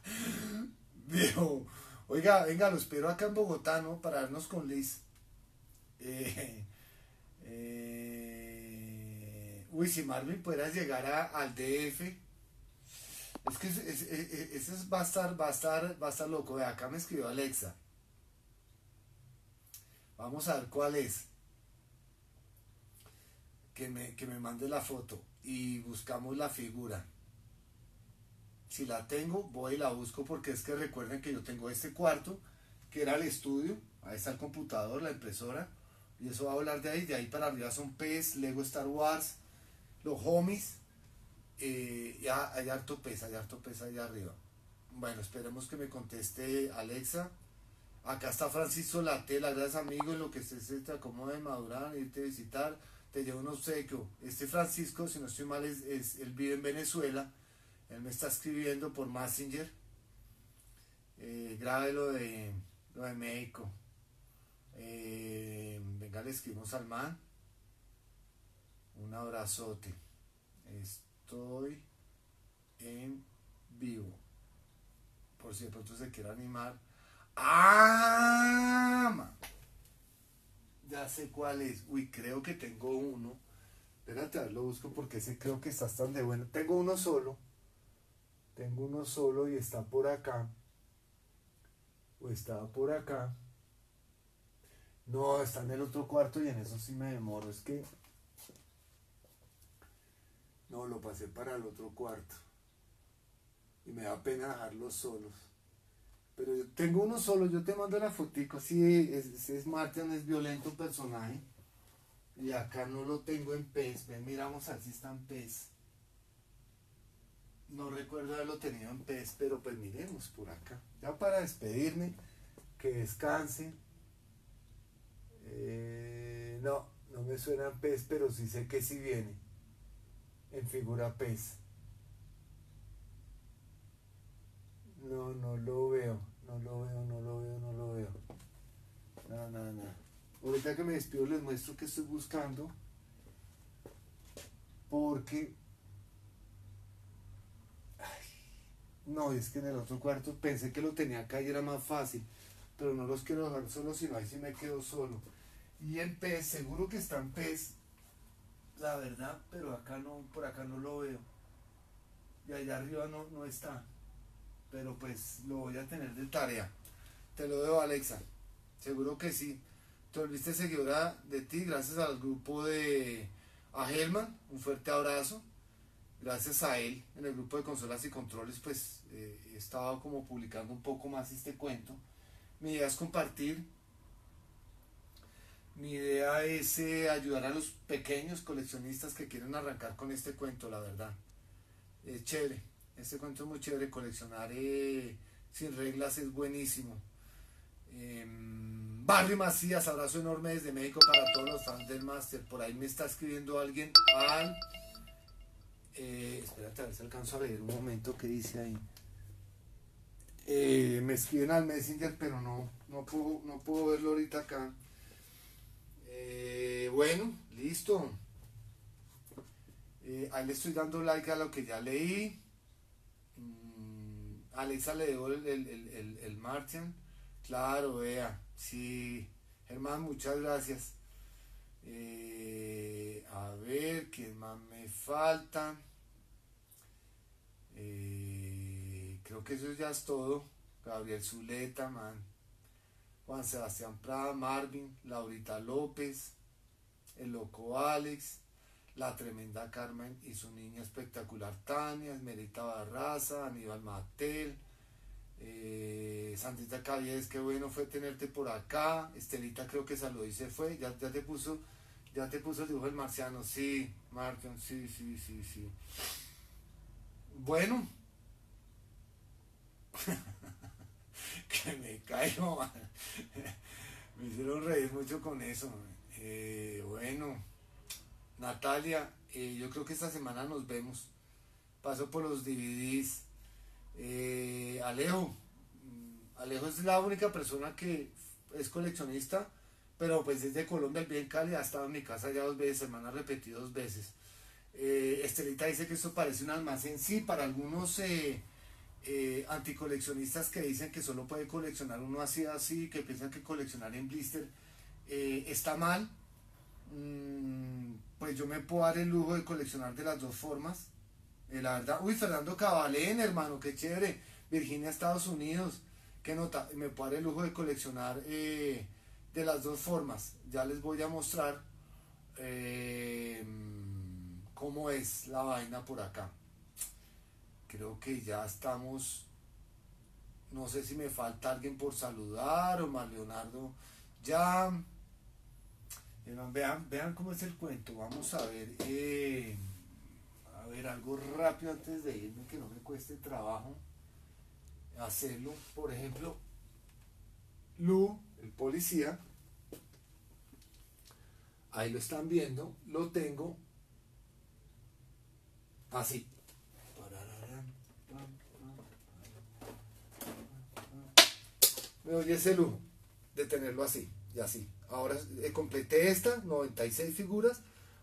Dijo, oiga, venga, lo espero acá en Bogotá, ¿no? Para darnos con Liz. Eh, eh, uy, si Marvin pudiera llegar al DF, es que ese va a estar, va a estar, va a estar loco. acá me escribió Alexa. Vamos a ver cuál es. Que me, que me mande la foto. Y buscamos la figura. Si la tengo, voy y la busco porque es que recuerden que yo tengo este cuarto, que era el estudio. Ahí está el computador, la impresora. Y eso va a hablar de ahí. De ahí para arriba son PES, Lego Star Wars, los homies eh, ya hay harto pesa, hay harto pesa allá arriba. Bueno, esperemos que me conteste Alexa. Acá está Francisco Latela, gracias amigo, lo que estés se te acomoda de madurar, irte a visitar, te llevo un obsequio. Este Francisco, si no estoy mal, es, él vive en Venezuela, él me está escribiendo por Messenger. Eh, lo de, lo de México. Eh, venga, le escribimos al man. Un abrazote. Estoy en vivo. Por si de pronto se quiere animar. ¡Ah! Ya sé cuál es. Uy, creo que tengo uno. Espérate, lo busco porque ese creo que está tan de bueno. Tengo uno solo. Tengo uno solo y está por acá. O está por acá. No, está en el otro cuarto y en eso sí me demoro. Es que. No, lo pasé para el otro cuarto. Y me da pena dejarlos solos. Pero yo tengo uno solo, yo te mando la fotico. Sí, es, es Martin, es violento personaje. Y acá no lo tengo en pez. Ven, miramos a ver si está en pez. No recuerdo haberlo tenido en pez, pero pues miremos por acá. Ya para despedirme, que descanse. Eh, no, no me suena pez, pero sí sé que sí viene. En figura pez. No, no lo veo. No lo veo, no lo veo, no lo veo. No, no. Ahorita que me despido les muestro que estoy buscando. Porque No, es que en el otro cuarto pensé que lo tenía acá y era más fácil, pero no los quiero dejar solo, sino ahí sí me quedo solo. Y en pez, seguro que está en pez, la verdad, pero acá no, por acá no lo veo. Y allá arriba no, no está. Pero pues lo voy a tener de tarea. Te lo veo, Alexa. Seguro que sí. Te volviste seguidora de ti gracias al grupo de a Helman. Un fuerte abrazo gracias a él, en el grupo de consolas y controles, pues eh, he estado como publicando un poco más este cuento. Mi idea es compartir. Mi idea es eh, ayudar a los pequeños coleccionistas que quieren arrancar con este cuento, la verdad. Es chévere. Este cuento es muy chévere. Coleccionar eh, sin reglas es buenísimo. Em, Barry Macías, abrazo enorme desde México para todos los fans del Master. Por ahí me está escribiendo alguien al eh, espérate a ver si alcanzo a leer un momento que dice ahí. Eh, me escriben al Messenger, pero no, no, puedo, no puedo verlo ahorita acá. Eh, bueno, listo. Eh, ahí le estoy dando like a lo que ya leí. Mm, Alexa le dio el, el, el, Martian. Claro, vea. Sí. Germán, muchas gracias. a ver, ¿qué más me falta? Eh, creo que eso ya es todo. Gabriel Zuleta, man. Juan Sebastián Prada, Marvin, Laurita López, el loco Alex, la tremenda Carmen y su niña espectacular Tania, Esmerita Barraza, Aníbal Matel, eh, Santita qué bueno fue tenerte por acá. Estelita creo que saludó y se fue. Ya, te puso, ya te puso el dibujo del marciano. Sí, Martin, sí, sí, sí, sí. Bueno. [laughs] que me caigo, [laughs] me hicieron reír mucho con eso. Eh, bueno, Natalia, eh, yo creo que esta semana nos vemos. Paso por los DVDs. Eh, Alejo, mm, Alejo es la única persona que es coleccionista, pero pues es de Colombia, el bien Cali, ha estado en mi casa ya dos veces, semana repetido dos veces. Eh, Estelita dice que esto parece un almacén. Sí, para algunos eh, eh, anticoleccionistas que dicen que solo puede coleccionar uno así, así, que piensan que coleccionar en blister está mal. Mm, pues yo me puedo dar el lujo de coleccionar de las dos formas. la verdad, uy, Fernando Cabalén, hermano, qué chévere. Virginia, Estados Unidos. ¿Qué nota? Me puedo dar el lujo de coleccionar de las dos formas. Ya les voy a mostrar cómo es la vaina por acá. Creo que ya estamos. No sé si me falta alguien por saludar o más Leonardo. Ya. Vean, vean cómo es el cuento. Vamos a ver. Eh, a ver, algo rápido antes de irme que no me cueste trabajo hacerlo. Por ejemplo, Lu, el policía. Ahí lo están viendo. Lo tengo Así. Me doy ese lujo de tenerlo así y así. Ahora eh, completé esta, 96 figuras.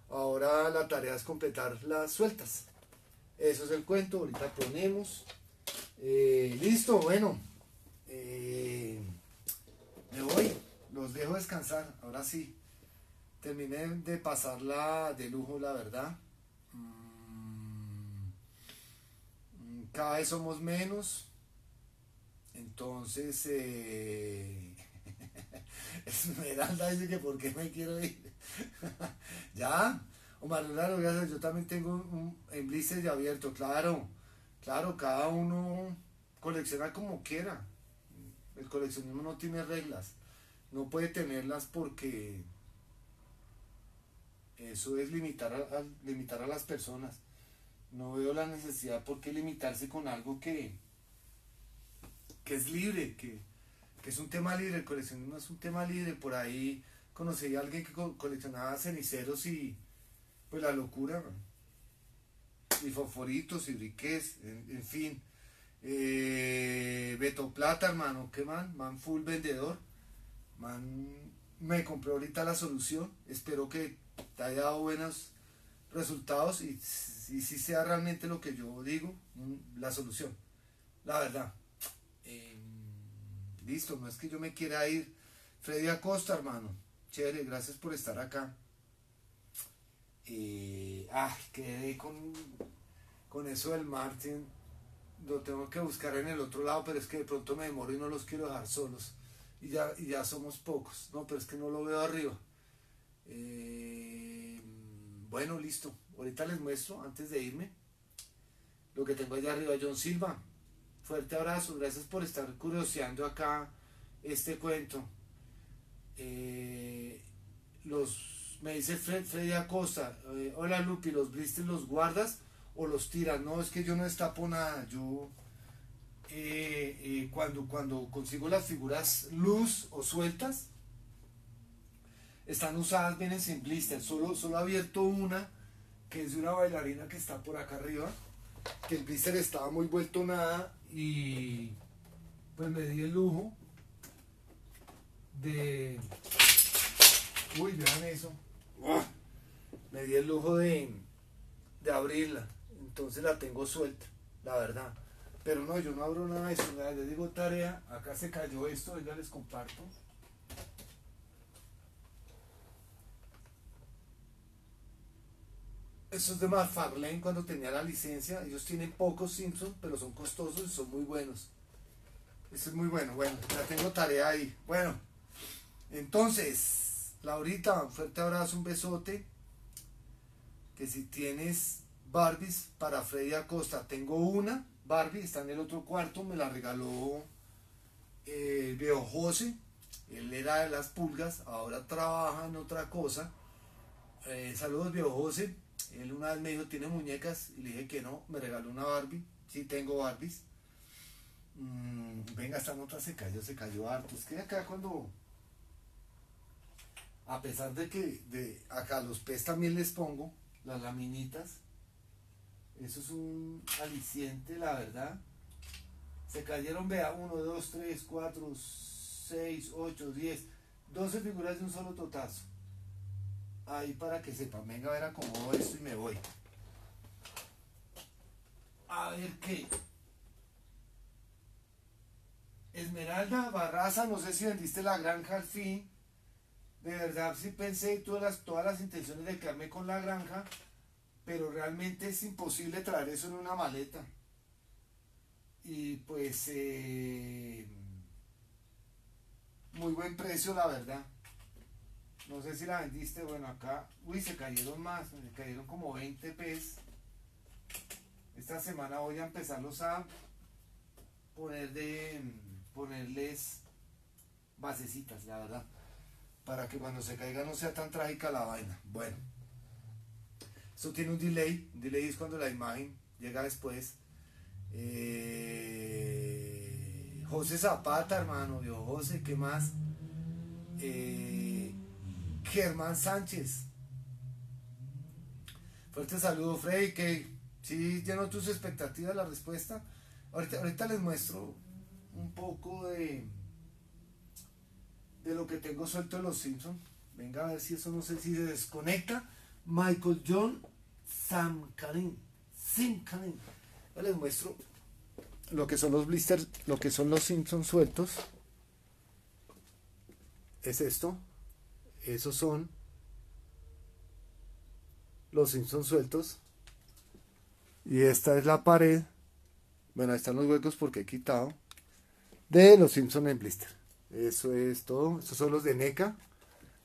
Ahora la tarea es completar las sueltas. Eso es el cuento. Ahorita ponemos. Eh, listo, bueno. Eh, me voy. Los dejo descansar. Ahora sí. Terminé de pasarla de lujo, la verdad. cada vez somos menos. Entonces, eh, [laughs] Esmeralda dice que por qué me quiero ir. [laughs] ya. Omar gracias. Yo también tengo un, en blister ya abierto, claro. Claro, cada uno colecciona como quiera. El coleccionismo no tiene reglas. No puede tenerlas porque eso es limitar a, limitar a las personas. No veo la necesidad por qué limitarse con algo que, que es libre, que, es un tema libre. El coleccionismo es un tema libre. Por ahí conocí a alguien que coleccionaba ceniceros y pues la locura. Y fosforitos y briqués, en, fin. Eh, Beto Plata, hermano, ¿qué man? Man full vendedor. Man, me compré ahorita la solución. Espero que te haya dado buenos resultados y, si sea realmente lo que yo digo, la solución. La verdad. Listo, no es que yo me quiera ir. Freddy Acosta, hermano. Chévere, gracias por estar acá. Eh, ay, quedé con, con eso del Martin. Lo tengo que buscar en el otro lado, pero es que de pronto me demoro y no los quiero dejar solos. Y ya, y ya somos pocos. No, pero es que no lo veo arriba. Eh, bueno, listo. Ahorita les muestro, antes de irme, lo que tengo allá arriba. John Silva, fuerte abrazo. Gracias por estar curioseando acá este cuento. Eh, los, me dice Freddy Acosta, eh, hola Lupi, ¿los blisters los guardas o los tiras? No, es que yo no destapo nada. Yo cuando, cuando consigo las figuras luz o sueltas, están usadas, vienen sin blister. Solo, solo abierto una, que es de una bailarina que está por acá arriba. Que el blister estaba muy vuelto nada y pues me di el lujo de... Uy, vean eso. Me di el lujo de, de abrirla. Entonces la tengo suelta, la verdad. Pero no, yo no abro nada de eso. Les digo tarea. Acá se cayó esto, ya les comparto. Eso es de McFarlane cuando tenía la licencia. Ellos tienen pocos Simpsons, pero son costosos y son muy buenos. Eso es muy bueno. Bueno, ya tengo tarea ahí. Bueno, entonces, Laurita, un fuerte abrazo, un besote. Que si tienes Barbies para Freddy Acosta, tengo una Barbie, está en el otro cuarto, me la regaló el eh, viejo José. Él era de las pulgas, ahora trabaja en otra cosa. Eh, saludos, viejo José él una vez me dijo, ¿tiene muñecas? Y le dije que no, me regaló una Barbie. Sí tengo Barbies. Mm, venga, esta nota se cayó, se cayó harto. Es que acá cuando... A pesar de que de acá los pes también les pongo, las laminitas. Eso es un aliciente, la verdad. Se cayeron, vea, 1, 2, 3, 4, 6, 8, 10, 12 figuras de un solo totazo ahí para que sepan. Venga a ver acomodo esto y me voy. A ver qué. Esmeralda Barraza, no sé si vendiste la granja al fin. De verdad sí pensé todas las, todas las intenciones de quedarme con la granja, pero realmente es imposible traer eso en una maleta. Y pues eh, muy buen precio la verdad. No sé si la vendiste, bueno acá, uy, se cayeron más, se cayeron como 20 pes. Esta semana voy a empezarlos a poner de, ponerles basecitas, la verdad. Para que cuando se caiga no sea tan trágica la vaina. Bueno. Esto tiene un delay. Un delay es cuando la imagen llega después. Eh, José Zapata, hermano. Yo, José, ¿qué más? Eh, Germán Sánchez. Fuerte saludo, Freddy, que si llenó tus expectativas la respuesta. Ahorita, ahorita les muestro un poco de, de lo que tengo suelto en los Simpsons. Venga a ver si eso no sé si se desconecta. Michael John Sam Karim. Sim Karim. Les muestro lo que son los blisters, lo que son los Simpsons sueltos. Es esto. Esos son los Simpsons sueltos. Y esta es la pared. Bueno, ahí están los huecos porque he quitado. De los Simpsons en blister. Eso es todo. Estos son los de NECA.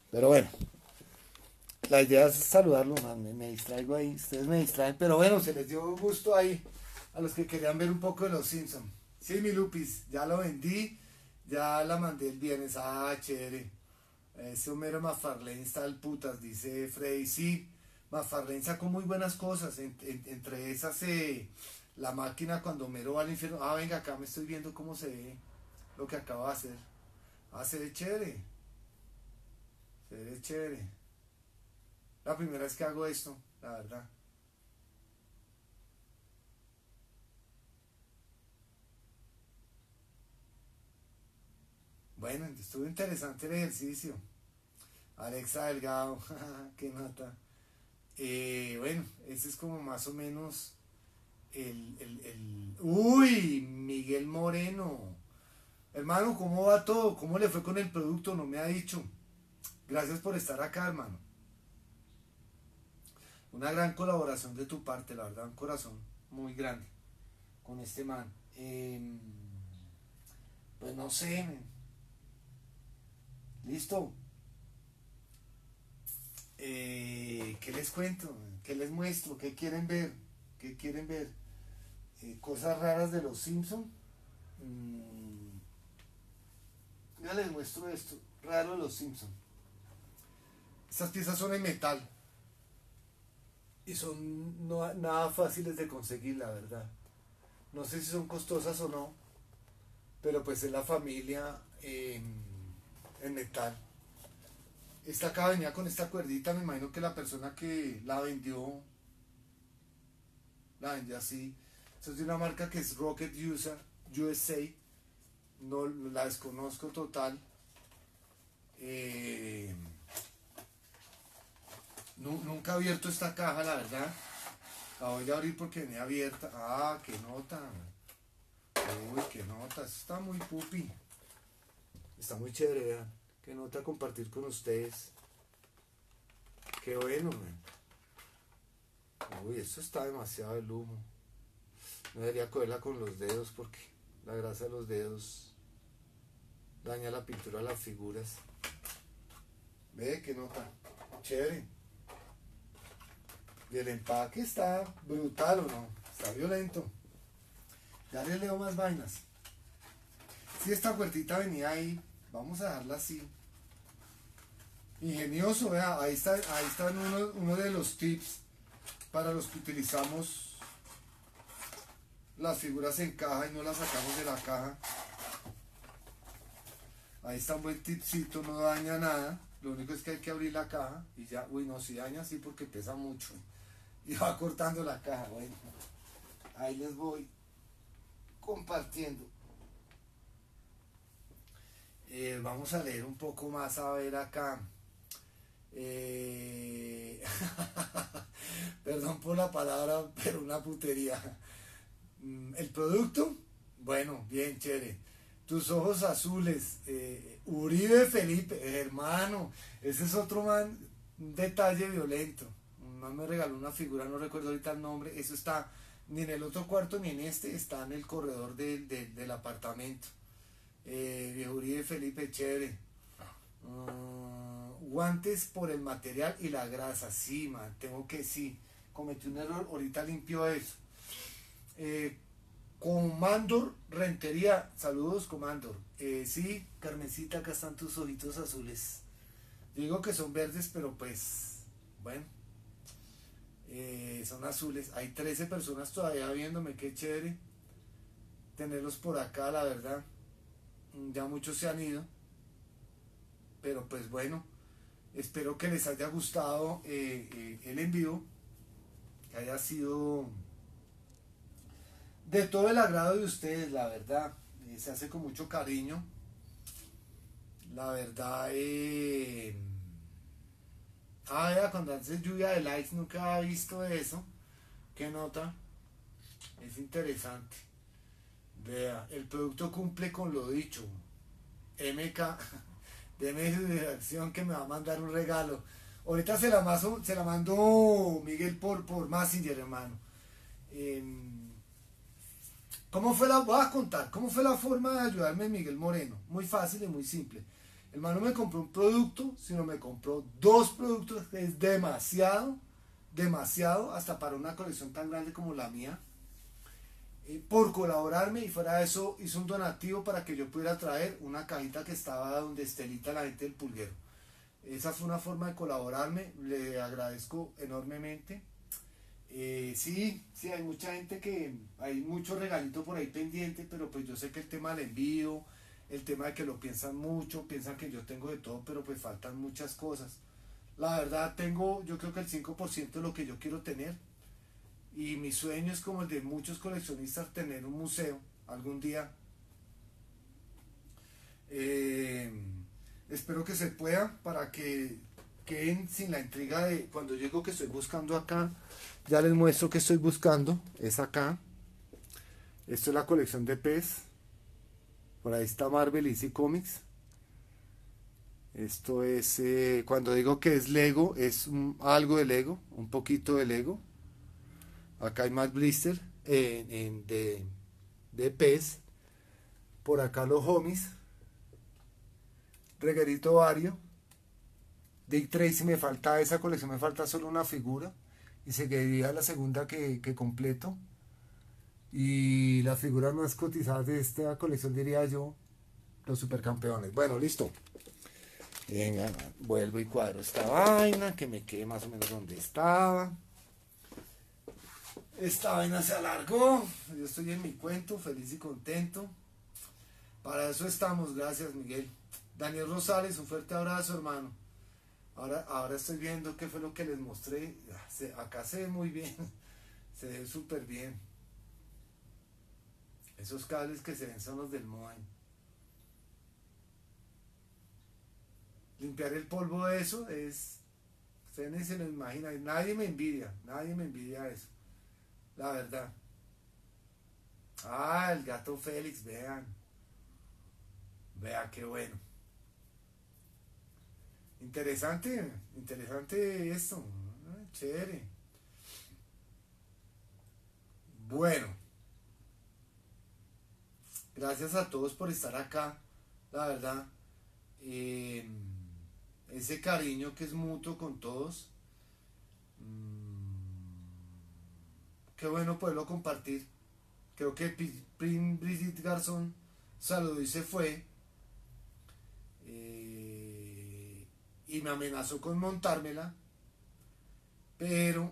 Pero bueno, la idea es saludarlo, man. Me, distraigo ahí. Ustedes me distraen. Pero bueno, se les dio gusto ahí a los que querían ver un poco de los Simpsons. Sí, mi Lupis, ya lo vendí. Ya la mandé el viernes. Ah, chévere. Ese Homero Mafarlane está al putas, dice Freddy. Sí, Mafarlane sacó muy buenas cosas. entre esas, eh, la máquina cuando Homero va al infierno. Ah, venga, acá me estoy viendo cómo se ve lo que acaba de hacer. Ah, se ve chévere. Se ve chévere. La primera vez que hago esto, la verdad. Bueno, estuvo interesante el ejercicio. Alexa Delgado, [laughs] qué nota. Eh, bueno, ese es como más o menos el, el, el... Uy, Miguel Moreno. Hermano, ¿cómo va todo? ¿Cómo le fue con el producto? No me ha dicho. Gracias por estar acá, hermano. Una gran colaboración de tu parte, la verdad, un corazón muy grande con este man. Em, pues no sé, listo. Eh, ¿Qué les cuento? ¿Qué les muestro? ¿Qué quieren ver? ¿Qué quieren ver? Eh, cosas raras de los Simpsons. Mm, ya les muestro esto, raro de los Simpsons. Estas piezas son en metal. Y son no, nada fáciles de conseguir, la verdad. No sé si son costosas o no. Pero pues es la familia en metal. Esta acá venía con esta cuerdita. Me imagino que la persona que la vendió la vendió así. Esto es de una marca que es Rocket User USA. No la desconozco total. Eh, nunca he abierto esta caja, la verdad. La voy a abrir porque venía abierta. Ah, qué nota. Uy, qué nota. está muy pupi. Está muy chévere. Qué nota compartir con ustedes. Qué bueno, Uy, esto está demasiado de lujo. No debería cogerla con los dedos porque la grasa de los dedos daña la pintura de las figuras. Ve qué nota. Chévere. Y el empaque está brutal o no. Está violento. Ya le leo más vainas. Si esta puertita venía ahí, vamos a dejarla así. Ingenioso, vea, ahí está, ahí están uno, uno de los tips para los que utilizamos las figuras en caja y no las sacamos de la caja. Ahí está un buen tipcito, no daña nada. Lo único es que hay que abrir la caja y ya, uy, no, si daña sí porque pesa mucho. Y va [laughs] cortando la caja, bueno. Ahí les voy compartiendo. Eh, vamos a leer un poco más a ver acá. Eh, [laughs] perdón por la palabra, pero una putería. Mm, el producto, bueno, bien chévere. Tus ojos azules, eh, Uribe Felipe, hermano, ese es otro man, un detalle violento. Un me regaló una figura, no recuerdo ahorita el nombre, eso está ni en el otro cuarto ni en este, está en el corredor del apartamento. Eh, Uribe Felipe, chévere. Uh, guantes por el material y la grasa, sí, man, tengo que sí. Cometí un error, ahorita limpio eso. Eh, Comandor Rentería, saludos Comandor. Eh, sí, Carmencita, acá están tus ojitos azules. Digo que son verdes, pero pues, bueno, eh, son azules. Hay 13 personas todavía viéndome, qué chévere tenerlos por acá, la verdad. Ya muchos se han ido. Pero pues bueno, espero que les haya gustado eh, el envío, que haya sido de todo el agrado de ustedes, la verdad. Eh, se hace con mucho cariño. La verdad, eh... ah, cuando haces lluvia de likes nunca había visto eso. ¿Qué nota? Es interesante. Vea, el producto cumple con lo dicho. MK, de medio de acción que me va a mandar un regalo. Ahorita se la, se la mandó Miguel por, por Messenger, hermano. Em, ¿Cómo fue la, voy a contar, cómo fue la forma de ayudarme Miguel Moreno? Muy fácil y muy simple. El no me compró un producto, sino me compró dos productos, que es demasiado, demasiado, hasta para una colección tan grande como la mía. Por colaborarme y fuera de eso hizo un donativo para que yo pudiera traer una cajita que estaba donde estelita la gente del pulguero. Esa fue una forma de colaborarme, le agradezco enormemente. Eh, sí, sí, hay mucha gente que hay mucho regalito por ahí pendiente, pero pues yo sé que el tema del envío, el tema de que lo piensan mucho, piensan que yo tengo de todo, pero pues faltan muchas cosas. La verdad tengo, yo creo que el 5% de lo que yo quiero tener. Y mi sueño es como el de muchos coleccionistas, tener un museo algún día. Eh, espero que se pueda para que queden sin la intriga de cuando llego que estoy buscando acá ya les muestro que estoy buscando. Es acá. Esto es la colección de PES. Por ahí está Marvel y Comics. Esto es, eh, cuando digo que es Lego, es algo de Lego, un poquito de Lego. Acá hay más blister de, de PES. Por acá los homies. Reguerito Vario. Dick Tracy me falta esa colección, me falta solo una figura y seguiría la segunda que, completo. Y las figuras más cotizadas de esta colección diría yo, los supercampeones. Bueno, listo. Venga, vuelvo y cuadro esta vaina, que me quede más o menos donde estaba. Esta vaina se alargó. Yo estoy en mi cuento, feliz y contento. Para eso estamos, gracias Miguel. Daniel Rosales, un fuerte abrazo, hermano. Ahora, ahora estoy viendo qué fue lo que les mostré. Ah, acá se ve muy bien. [laughs] Se ve súper bien. Esos cables que se ven son los del Moai. Limpiar el polvo de eso es. Ustedes ni se lo imaginan. Nadie me envidia. Nadie me envidia eso. La verdad. Ah, el gato Félix, vean. Vea qué bueno. Interesante, interesante esto. Ah, chévere. Bueno. Gracias a todos por estar acá. La verdad. Eh, ese cariño que es mutuo con todos. Qué bueno poderlo compartir. Creo que Prim Brigitte Garzón saludó y se fue. y me amenazó con montármela. Pero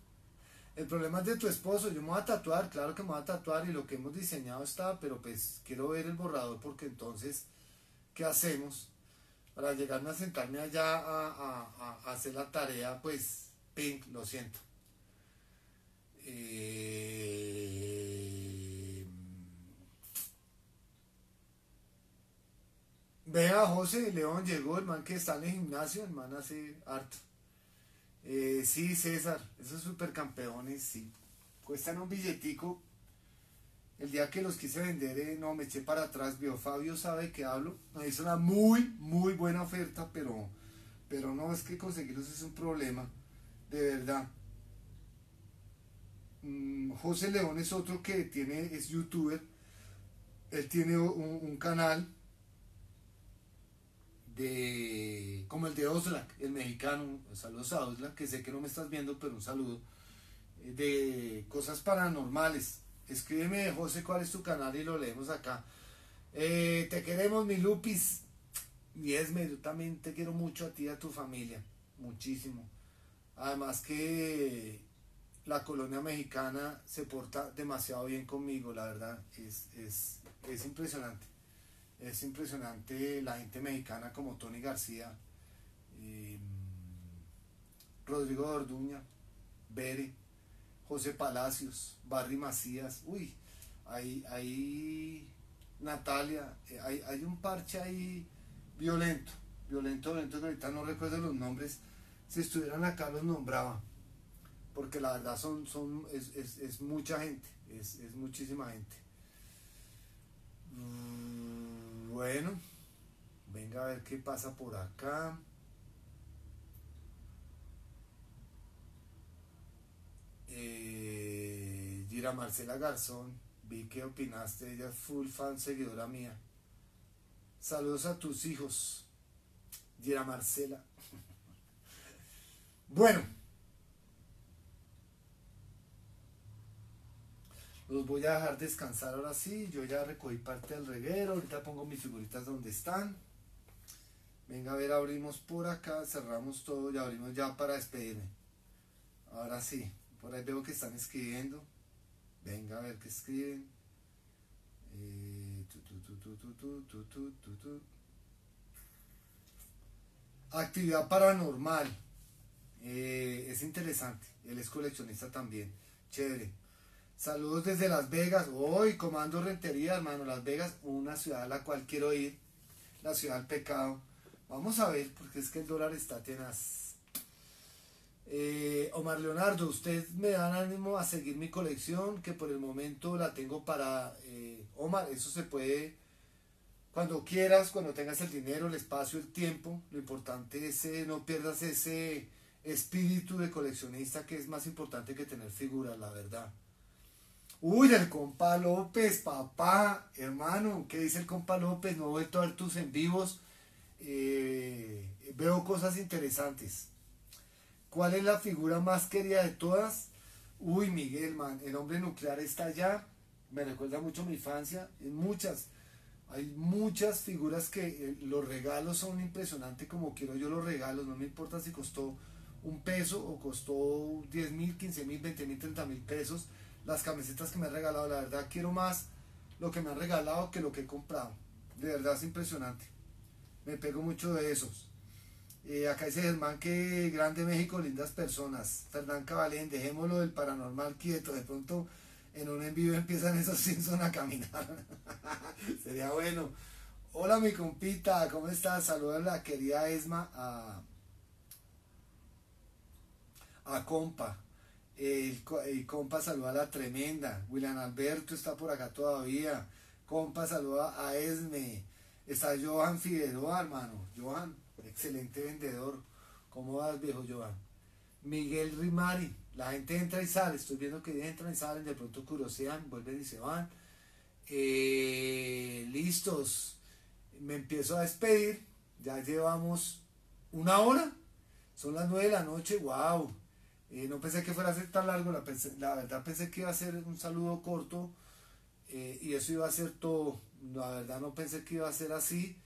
[laughs] el problema es de tu esposo. Yo me voy a tatuar, claro que me voy a tatuar y lo que hemos diseñado está, pero pues quiero ver el borrador porque entonces, ¿qué hacemos? Para llegarme a sentarme allá a, hacer la tarea, pues, pink, lo siento. Eh, Vea, José León llegó, el man que está en el gimnasio, el man hace harto. Eh, sí, César, esos supercampeones, sí. Cuestan un billetico. El día que los quise vender, eh, no, me eché para atrás. Vio, Fabio sabe que hablo. Me hizo una muy, muy buena oferta, pero, pero no, es que conseguirlos es un problema. De verdad. Mm, José León es otro que tiene, es youtuber. Él tiene un canal de como el de Oslak, el mexicano, saludos a Oslak, que sé que no me estás viendo, pero un saludo, eh, de cosas paranormales. Escríbeme, José, cuál es tu canal y lo leemos acá. Eh, te queremos, mi Lupis. Y Esme, yo también te quiero mucho a ti y a tu familia, muchísimo. Además que la colonia mexicana se porta demasiado bien conmigo, la verdad, es, es, es impresionante. Es impresionante la gente mexicana como Tony García, em, Rodrigo Orduña, Bere, José Palacios, Barry Macías, uy, hay, hay Natalia, eh, hay, hay un parche ahí violento, violento, violento, que ahorita no recuerdo los nombres, si estuvieran acá los nombraba, porque la verdad son, son, es, mucha gente, es, muchísima gente. Mm, bueno, venga a ver qué pasa por acá. Eh, Gira Marcela Garzón, Vi que opinaste, ella es full fan, seguidora mía. Saludos a tus hijos. Dira Marcela. [laughs] bueno. Los voy a dejar descansar ahora sí. Yo ya recogí parte del reguero. Ahorita pongo mis figuritas donde están. Venga, a ver, abrimos por acá. Cerramos todo y abrimos ya para despedirme. Ahora sí. Por ahí veo que están escribiendo. Venga a ver qué escriben. Actividad paranormal. Eh, es interesante. Él es coleccionista también. Chévere. Saludos desde Las Vegas. Hoy, Comando Rentería, hermano. Las Vegas, una ciudad a la cual quiero ir. La ciudad del pecado. Vamos a ver, porque es que el dólar está tenaz. Eh, Omar Leonardo, usted me da ánimo a seguir mi colección, que por el momento la tengo para... Eh, Omar, eso se puede... Cuando quieras, cuando tengas el dinero, el espacio, el tiempo, lo importante es eh, no pierdas ese espíritu de coleccionista que es más importante que tener figuras, la verdad. Uy, el compa López, papá, hermano, ¿qué dice el compa López? No he vuelto a ver tus en vivos. veo cosas interesantes. ¿Cuál es la figura más querida de todas? Uy, Miguel, man, el hombre nuclear está allá. Me recuerda mucho mi infancia. En muchas. Hay muchas figuras que eh, los regalos son impresionantes como quiero yo los regalos. No me importa si costó un peso o costó 10 mil, 15 mil, 20 mil, 30 mil pesos. Las camisetas que me han regalado, la verdad quiero más lo que me han regalado que lo que he comprado. De verdad es impresionante. Me pego mucho de esos. Eh, acá dice Germán que grande México, lindas personas. Fernán Cabalén, dejémoslo del paranormal quieto. De pronto en un envío empiezan esos [laughs] Simpsons a caminar. [laughs] Sería bueno. Hola mi compita, ¿cómo estás? Saluda a la querida Esma a, a compa. El, compa saluda a la tremenda. William Alberto está por acá todavía. Compa saluda a Esme. Está Johan Figueroa, hermano. Johan, excelente vendedor. ¿Cómo vas, viejo Joan? Miguel Rimari, la gente entra y sale, estoy viendo que entran y salen, de pronto curiosean, vuelven y se van. Eh, listos, me empiezo a despedir, ya llevamos una hora, son las nueve de la noche, wow. Eh, no pensé que fuera a ser tan largo, la, la, verdad pensé que iba a ser un saludo corto eh, y eso iba a ser todo. La verdad no pensé que iba a ser así.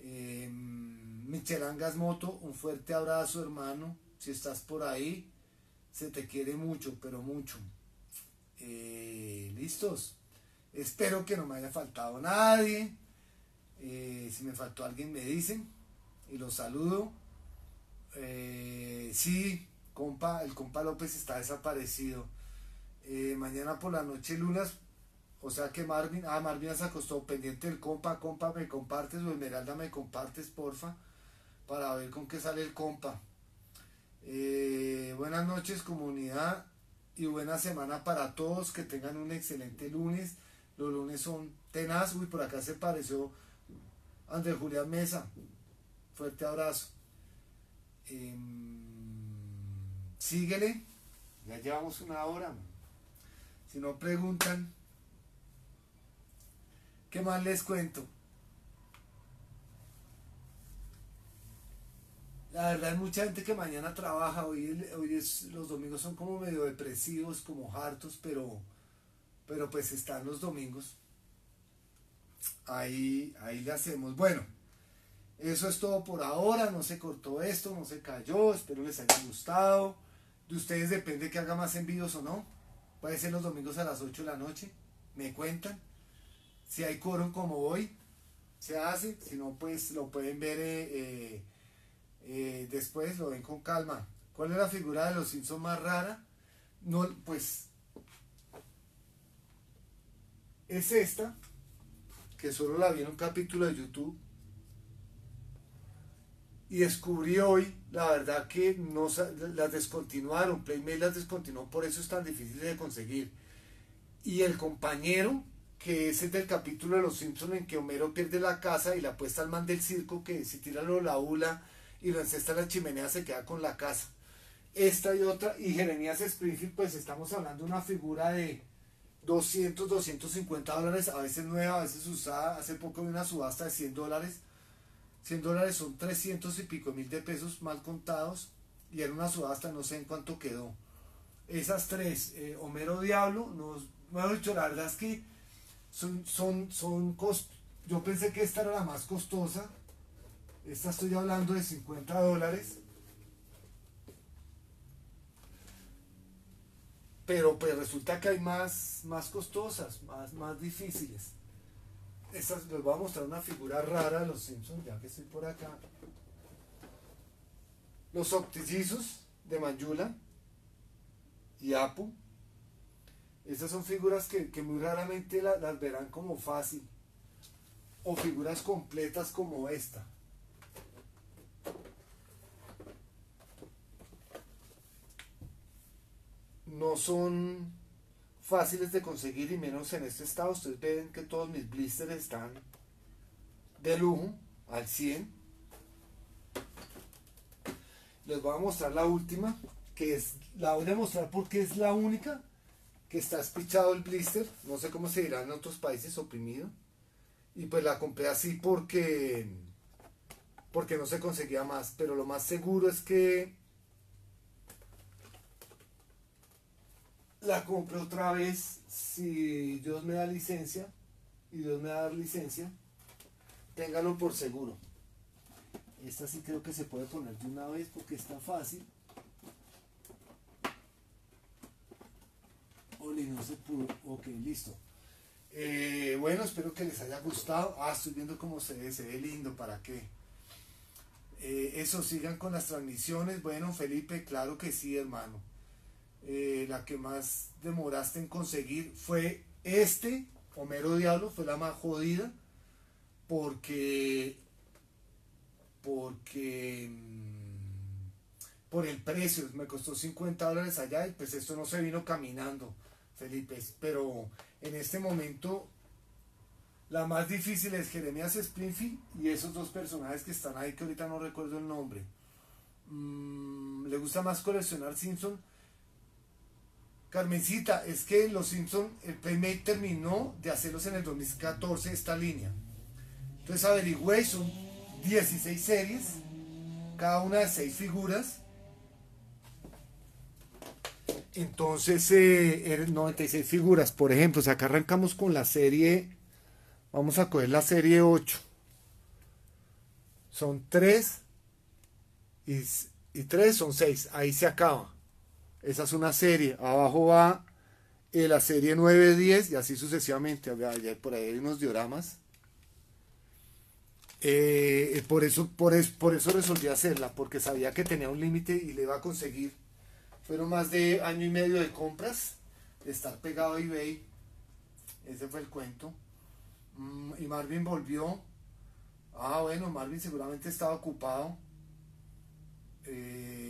Eh, Michelangas Moto, un fuerte abrazo hermano, si estás por ahí, se te quiere mucho, pero mucho. Eh, ¿Listos? Espero que no me haya faltado nadie. Si me faltó alguien me dicen y los saludo. Sí, compa, el compa López está desaparecido. mañana por la noche lunas o sea que Marvin, ah, Marvin se acostó pendiente del compa, compa, me compartes o Esmeralda me compartes, porfa, para ver con qué sale el compa. Eh, buenas noches comunidad y buena semana para todos, que tengan un excelente lunes. Los lunes son tenaz, uy, por acá se pareció Andrés Julián Mesa. Fuerte abrazo. Em, síguele, ya llevamos una hora. Si no preguntan, ¿Qué más les cuento? La verdad hay mucha gente que mañana trabaja, hoy, hoy los domingos son como medio depresivos, como hartos, pero, pero pues están los domingos. Ahí, ahí le hacemos. Bueno, eso es todo por ahora, no se cortó esto, no se cayó, espero les haya gustado. De ustedes depende que haga más envíos o no. Puede ser los domingos a las 8 de la noche, me cuentan. Si hay quórum como hoy, se hace. Si no, pues lo pueden ver eh, eh, eh, después, lo ven con calma. ¿Cuál es la figura de los Simpsons más rara? No, pues es esta, que solo la vi en un capítulo de YouTube. Y descubrí hoy, la verdad que no las descontinuaron, Playmail las descontinuó, por eso es tan difícil de conseguir. Y el compañero que es del capítulo de Los Simpsons en que Homero pierde la casa y la apuesta al man del circo que si tira lo la hula y lo encesta la chimenea se queda con la casa. Esta y otra, y Jeremías Springfield, pues estamos hablando de una figura de 200, 250 dólares, a veces nueva, a veces usada. Hace poco vi una subasta de 100 dólares. 100 dólares son 300 y pico mil de pesos mal contados. Y era una subasta, no sé en cuánto quedó. Esas tres, eh, Homero Diablo, nos, bueno, dicho, la verdad es que son, son, son cost yo pensé que esta era la más costosa. Esta estoy hablando de 50 dólares. Pero pues resulta que hay más, más costosas, más, más difíciles. Estas les voy a mostrar una figura rara de los Simpsons, ya que estoy por acá. Los opticizos de Manjula y Apu. Estas son figuras que, muy raramente las verán como fácil. O figuras completas como esta. No son fáciles de conseguir y menos en este estado. Ustedes ven que todos mis blisters están de lujo, al 100. Les voy a mostrar la última, que es, la voy a mostrar porque es la única que está espichado el blister, no sé cómo se dirá en otros países, oprimido. Y pues la compré así porque porque no se conseguía más, pero lo más seguro es que la compré otra vez si Dios me da licencia y Dios me da licencia, téngalo por seguro. Esta sí creo que se puede poner de una vez porque está fácil. no se pudo. Ok, listo. Eh, bueno, espero que les haya gustado. Ah, estoy viendo cómo se ve, se ve lindo, ¿para qué? Eh, eso, sigan con las transmisiones. Bueno, Felipe, claro que sí, hermano. Eh, la que más demoraste en conseguir fue este, Homero Diablo, fue la más jodida, porque, porque, mm, por el precio, me costó 50 dólares allá y pues esto no se vino caminando. Felipe, pero en este momento la más difícil es Jeremías Springfield y esos dos personajes que están ahí que ahorita no recuerdo el nombre. Mm, ¿Le gusta más coleccionar Simpson? Carmencita, es que los Simpson, el Playmate terminó de hacerlos en el 2014 esta línea. Entonces averigüé, son 16 series, cada una de 6 figuras entonces, eh, 96 figuras, por ejemplo, si acá arrancamos con la serie, vamos a coger la serie 8. Son 3 y, y 3 son 6, ahí se acaba. Esa es una serie, abajo va eh, la serie 9, 10 y así sucesivamente. por ahí hay unos dioramas. Eh, por, eso, por, por eso resolví hacerla, porque sabía que tenía un límite y le iba a conseguir fueron más de año y medio de compras, de estar pegado a eBay. Ese fue el cuento. Mm, y Marvin volvió. Ah, bueno, Marvin seguramente estaba ocupado. Eh,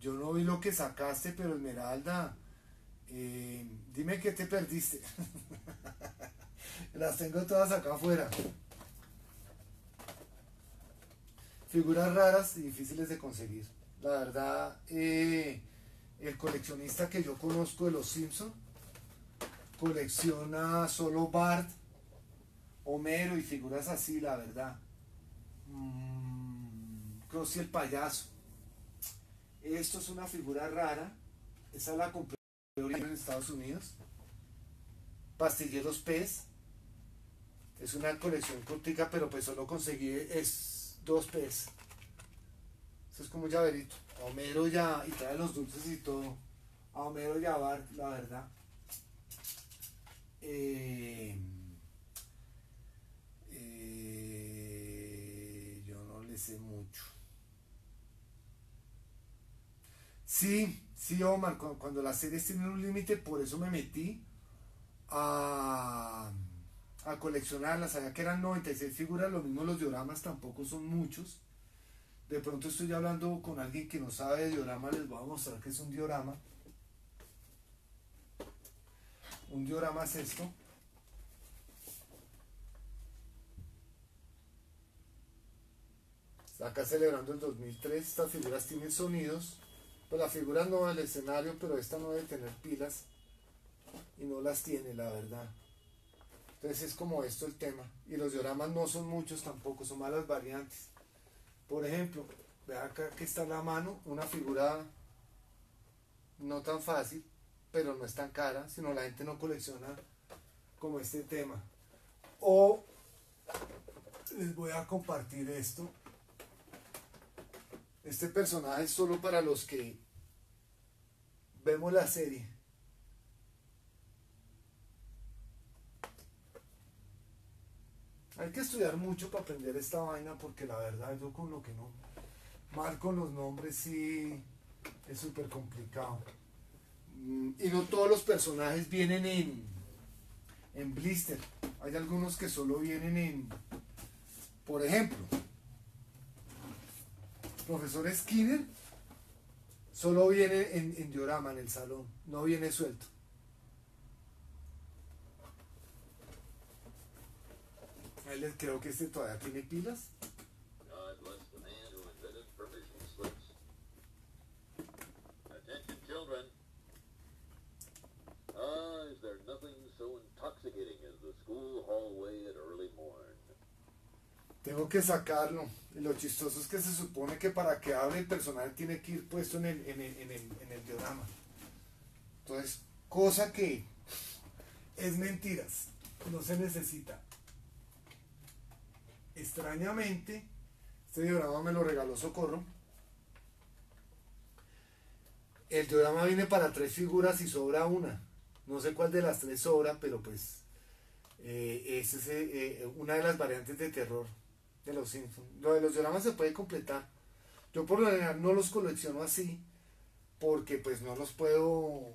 yo no vi lo que sacaste, pero Esmeralda, eh, dime que te perdiste. [laughs] Las tengo todas acá afuera. figuras raras y difíciles de conseguir. La verdad, eh, el coleccionista que yo conozco de los Simpson colecciona solo Bart, Homero y figuras así, la verdad. Mm, el payaso. Esto es una figura rara. Esa la compré en Estados Unidos. Pastilleros Pez. Es una colección cortica, pero pues solo conseguí es dos pesos. Eso es como un llaverito. Homero ya, y trae los dulces y todo. A Homero ya va, la verdad. Eh, eh, yo no le sé mucho. Sí, sí, Omar, cuando las series tienen un límite, por eso me metí a a coleccionarlas. Sabía que eran 96 figuras, lo mismo los dioramas tampoco son muchos. De pronto estoy hablando con alguien que no sabe de diorama, les voy a mostrar que es un diorama. Un diorama es esto. Acá celebrando el 2003, estas figuras tienen sonidos. Pues la figura no del escenario, pero esta no debe tener pilas. Y no las tiene, la verdad. Entonces es como esto el tema. Y los dioramas no son muchos tampoco, son malas variantes. Por ejemplo, vea acá que está la mano, una figura no tan fácil, pero no es tan cara, sino la gente no colecciona como este tema. O les voy a compartir esto. Este personaje es solo para los que vemos la serie. Hay que estudiar mucho para aprender esta vaina porque la verdad yo con lo que no... Mal con los nombres sí es súper complicado. Mm, y no todos los personajes vienen en, en blister. Hay algunos que solo vienen en... Por ejemplo, profesor Skinner solo viene en, diorama en el salón, no viene suelto. Ahí les creo que este todavía tiene pilas. Tengo que sacarlo. Lo chistoso es que se supone que para que hable el personaje tiene que ir puesto en el, en el, en el, en el diorama. Entonces, cosa que es mentiras. No se necesita. Extrañamente, este diorama me lo regaló Socorro. El diorama viene para tres figuras y sobra una. No sé cuál de las tres sobra, pero pues esa es eh, eh, una de las variantes de terror de los Simpsons. Lo de los dioramas se puede completar. Yo por lo general no los colecciono así, porque pues no los puedo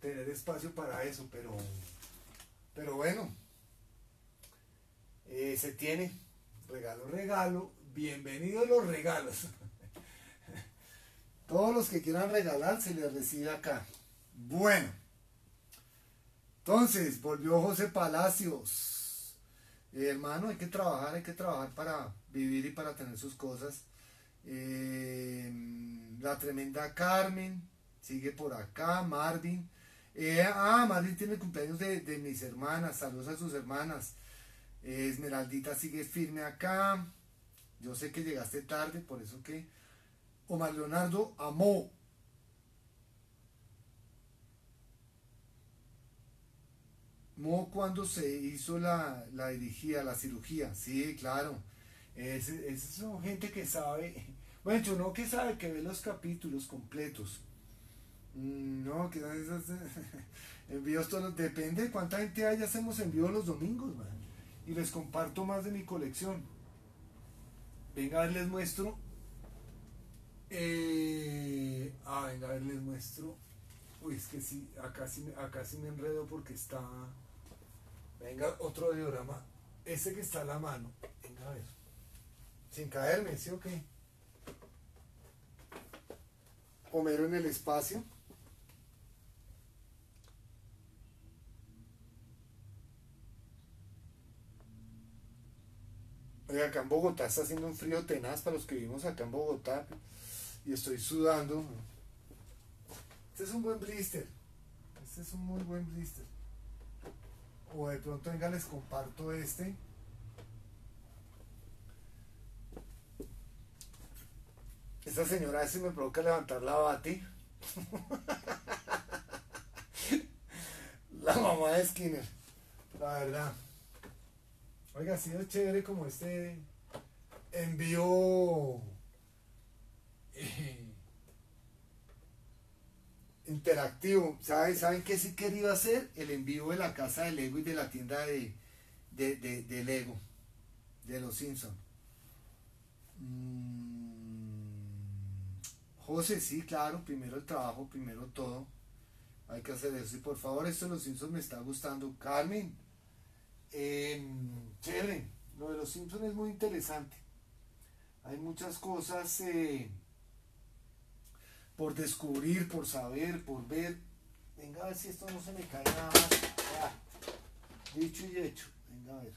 tener espacio para eso, pero, pero bueno, eh, se tiene. Regalo, regalo. Bienvenidos los regalos. [laughs] Todos los que quieran regalar se les recibe acá. Bueno. Entonces, volvió José Palacios. Eh, hermano, hay que trabajar, hay que trabajar para vivir y para tener sus cosas. Eh, la tremenda Carmen sigue por acá. Marvin. Eh, ah, Marvin tiene cumpleaños de, de mis hermanas. Saludos a sus hermanas. Esmeraldita sigue firme acá. Yo sé que llegaste tarde, por eso que. Omar Leonardo amó. Mo cuando se hizo la, la dirigía, la cirugía. Sí, claro. Es, es son gente que sabe. Bueno, yo no que sabe, que ve los capítulos completos. Mm, No, que [laughs] envíos todos. Depende de cuánta gente haya, hacemos envíos los domingos, man. Y les comparto más de mi colección. Venga, a ver, les muestro. Eh, ah, venga, a ver, les muestro. Uy, es que sí, acá sí, acá sí me enredo porque está. Venga, otro diorama. Ese que está a la mano. Venga, a ver. Sin caerme, ¿sí o qué? Homero en el espacio. Oiga, acá en Bogotá está haciendo un frío tenaz para los que vivimos acá en Bogotá. Y estoy sudando. Este es un buen blister. Este es un muy buen blister. O de pronto, venga, les comparto este. Esta señora a veces me provoca levantar la bati. [laughs] la mamá de Skinner. La verdad. Oiga, ha sido chévere como este envío eh, interactivo. ¿Saben, ¿Saben qué sí quería hacer? El envío de la casa de Lego y de la tienda de, de, de, Lego, de los Simpsons. Mm, José, sí, claro, primero el trabajo, primero todo. Hay que hacer eso. Y por favor, esto de los Simpsons me está gustando. Carmen, eh, chévere. Lo de los Simpsons es muy interesante. Hay muchas cosas eh, por descubrir, por saber, por ver. Venga a ver si esto no se me cae nada más. Dicho y hecho. Venga a ver.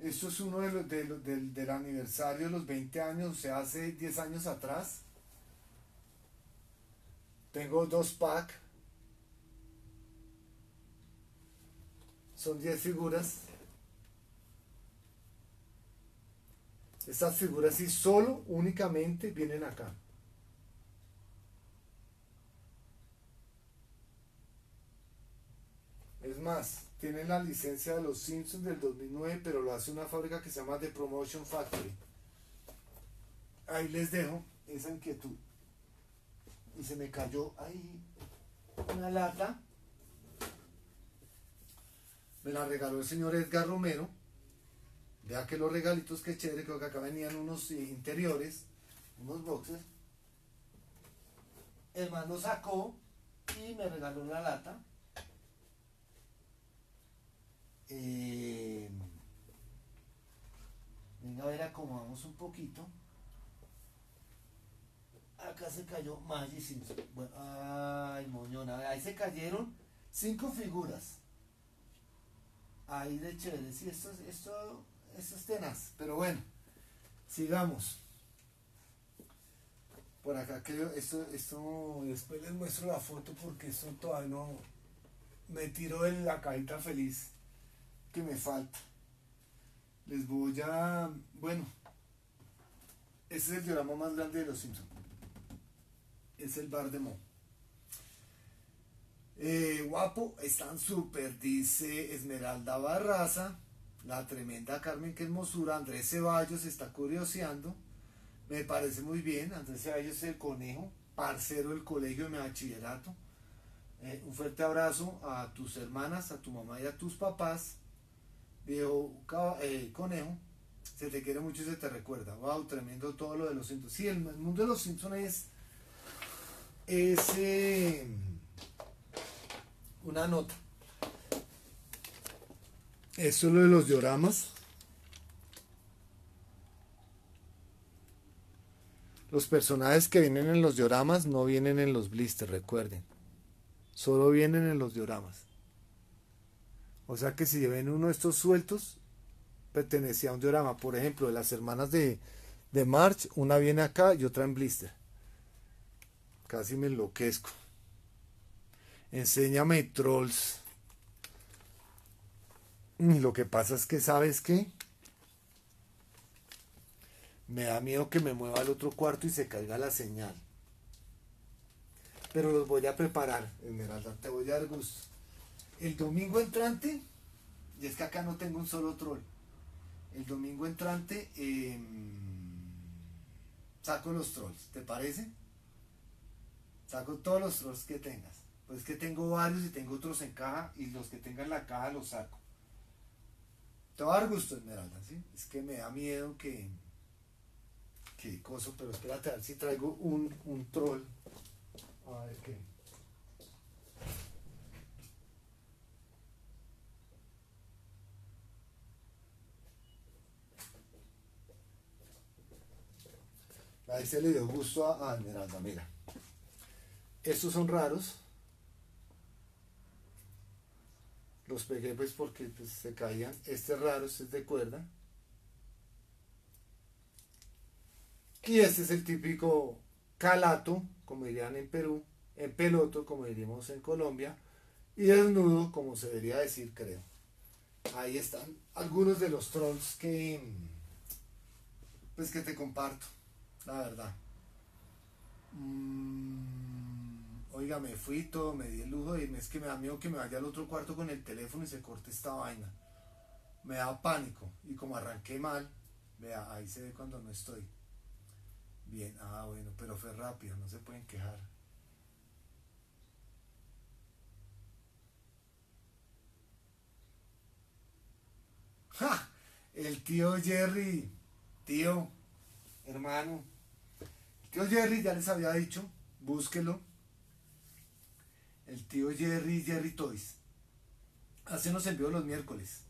Esto es uno de los, de del, del aniversario de los 20 años, o sea, hace 10 años atrás. Tengo dos packs. Son 10 figuras. Estas figuras sí solo, únicamente vienen acá. Es más, tienen la licencia de los Simpsons del 2009, pero lo hace una fábrica que se llama The Promotion Factory. Ahí les dejo esa inquietud. Y se me cayó ahí una lata. Me la regaló el señor Edgar Romero. Vea que los regalitos, que chévere, creo que acá venían unos interiores, unos boxes. El lo sacó y me regaló una lata. Eh, venga a ver, acomodamos un poquito. Acá se cayó Magic Simpson. Bueno, ay, moñona. Ahí se cayeron cinco figuras. Ahí de chévere. Sí, esto, esto, esto es tenaz. Pero bueno, sigamos. Por acá creo, esto, esto, después les muestro la foto porque esto todavía no me tiro en la cajita feliz que me falta. Les voy a, bueno, este es el diorama más grande de los Simpsons. Es el bar de Mo. Eh, guapo, están súper, dice Esmeralda Barraza, la tremenda Carmen, que hermosura. Andrés Ceballos está curioseando. Me parece muy bien. Andrés Ceballos es el conejo, parcero del colegio de mi bachillerato. Eh, un fuerte abrazo a tus hermanas, a tu mamá y a tus papás. Viejo eh, conejo, se te quiere mucho y se te recuerda. Wow, tremendo todo lo de los Simpsons. Sí, el, mundo de los Simpsons es, es eh, una nota. Eso es lo de los dioramas. Los personajes que vienen en los dioramas no vienen en los blisters, recuerden. Solo vienen en los dioramas. O sea que si ven uno de estos sueltos, pertenecía a un diorama. Por ejemplo, de las hermanas de, de March, una viene acá y otra en blister. Casi me enloquezco. Enséñame trolls. Y lo que pasa es que, ¿sabes qué? Me da miedo que me mueva al otro cuarto y se caiga la señal. Pero los voy a preparar, Esmeralda, te voy a dar gusto. El domingo entrante, y es que acá no tengo un solo troll. El domingo entrante em, saco los trolls, ¿te parece? Saco todos los trolls que tengas. Pues que tengo varios y tengo otros en caja y los que tengan la caja los saco. Te va a dar gusto, Esmeralda, ¿sí? Es que me da miedo que. que coso, pero espérate a ver si traigo un, un troll. A ver qué. Ahí se le dio gusto a, a Esmeralda, mira. Estos son raros. Los pegué pues porque pues, se caían. Este es raro, este es de cuerda. Y este es el típico calato, como dirían en Perú, en peloto, como diríamos en Colombia, y desnudo, como se debería decir, creo. Ahí están algunos de los trolls que pues que te comparto, la verdad. Mm, oiga, me fui todo, me di el lujo irme, es que me da miedo que me vaya al otro cuarto con el teléfono y se corte esta vaina. Me da pánico y como arranqué mal, vea, ahí se ve cuando no estoy. Bien, ah bueno, pero fue rápido, no se pueden quejar. ¡Ja! El tío Jerry, tío, hermano. Tío Jerry ya les había dicho, búsquelo. El tío Jerry, Jerry Toys. Hace nos envió los miércoles.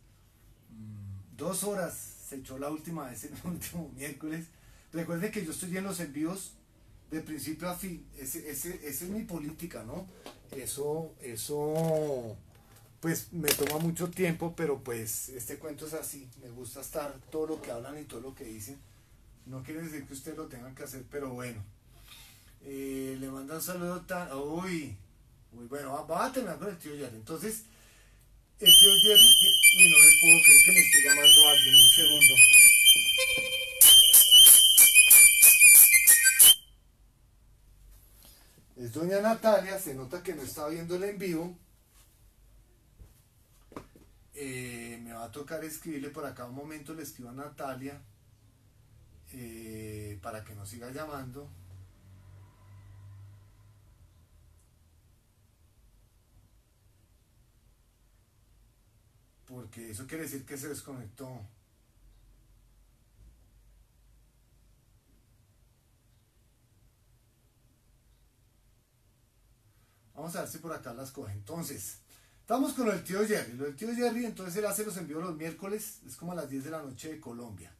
Mm, dos horas se echó la última vez el [laughs] último miércoles. Recuerden que yo estoy en los envíos de principio a fin. Esa es mi política, ¿no? Eso, eso, pues me toma mucho tiempo, pero pues este cuento es así. Me gusta estar todo lo que hablan y todo lo que dicen. No quiere decir que ustedes lo tengan que hacer, pero bueno. Eh, le manda un saludo tan... Uy, uy bueno, va, a terminar con el tío Jerry. Entonces, el tío Jerry... Que, uy, no me puedo creer que me esté llamando alguien. Un segundo. Es doña Natalia, se nota que no está viendo el en vivo. Eh, me va a tocar escribirle por acá un momento, le escribo a Natalia eh, para que nos siga llamando. Porque eso quiere decir que se desconectó. Vamos a ver si por acá las coge. Entonces, estamos con el tío Jerry. Del tío Jerry, entonces él hace los envíos los miércoles, es como a las 10 de la noche de Colombia.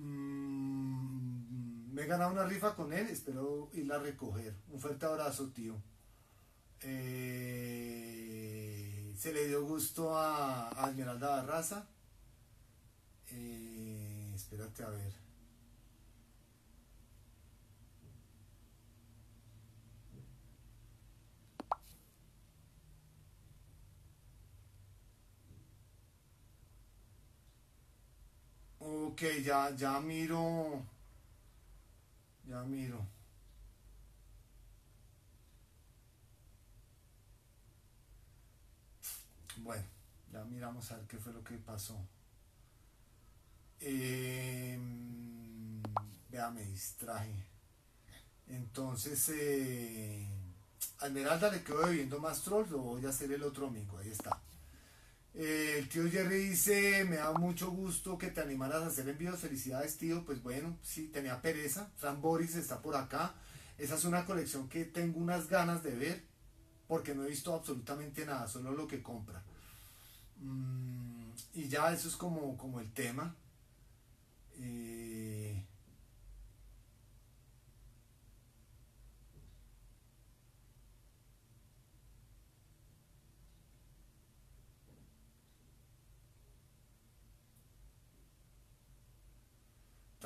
Mm, me he ganado una rifa con él, espero irla a recoger. Un fuerte abrazo, tío. Eh, se le dio gusto a, a Esmeralda Barraza. Eh, espérate a ver. Ok, ya, ya miro. Ya miro. Bueno, ya miramos a ver qué fue lo que pasó. Eh, vea, me distraje. Entonces, eh, a Esmeralda le quedo bebiendo más troll, lo voy a hacer el otro amigo, ahí está. Eh, el tío Jerry dice, me da mucho gusto que te animaras a hacer envíos, felicidades tío, pues bueno, sí, tenía pereza, Fran Boris está por acá, esa es una colección que tengo unas ganas de ver, porque no he visto absolutamente nada, solo lo que compra. Mm, y ya eso es como, como el tema. Eh,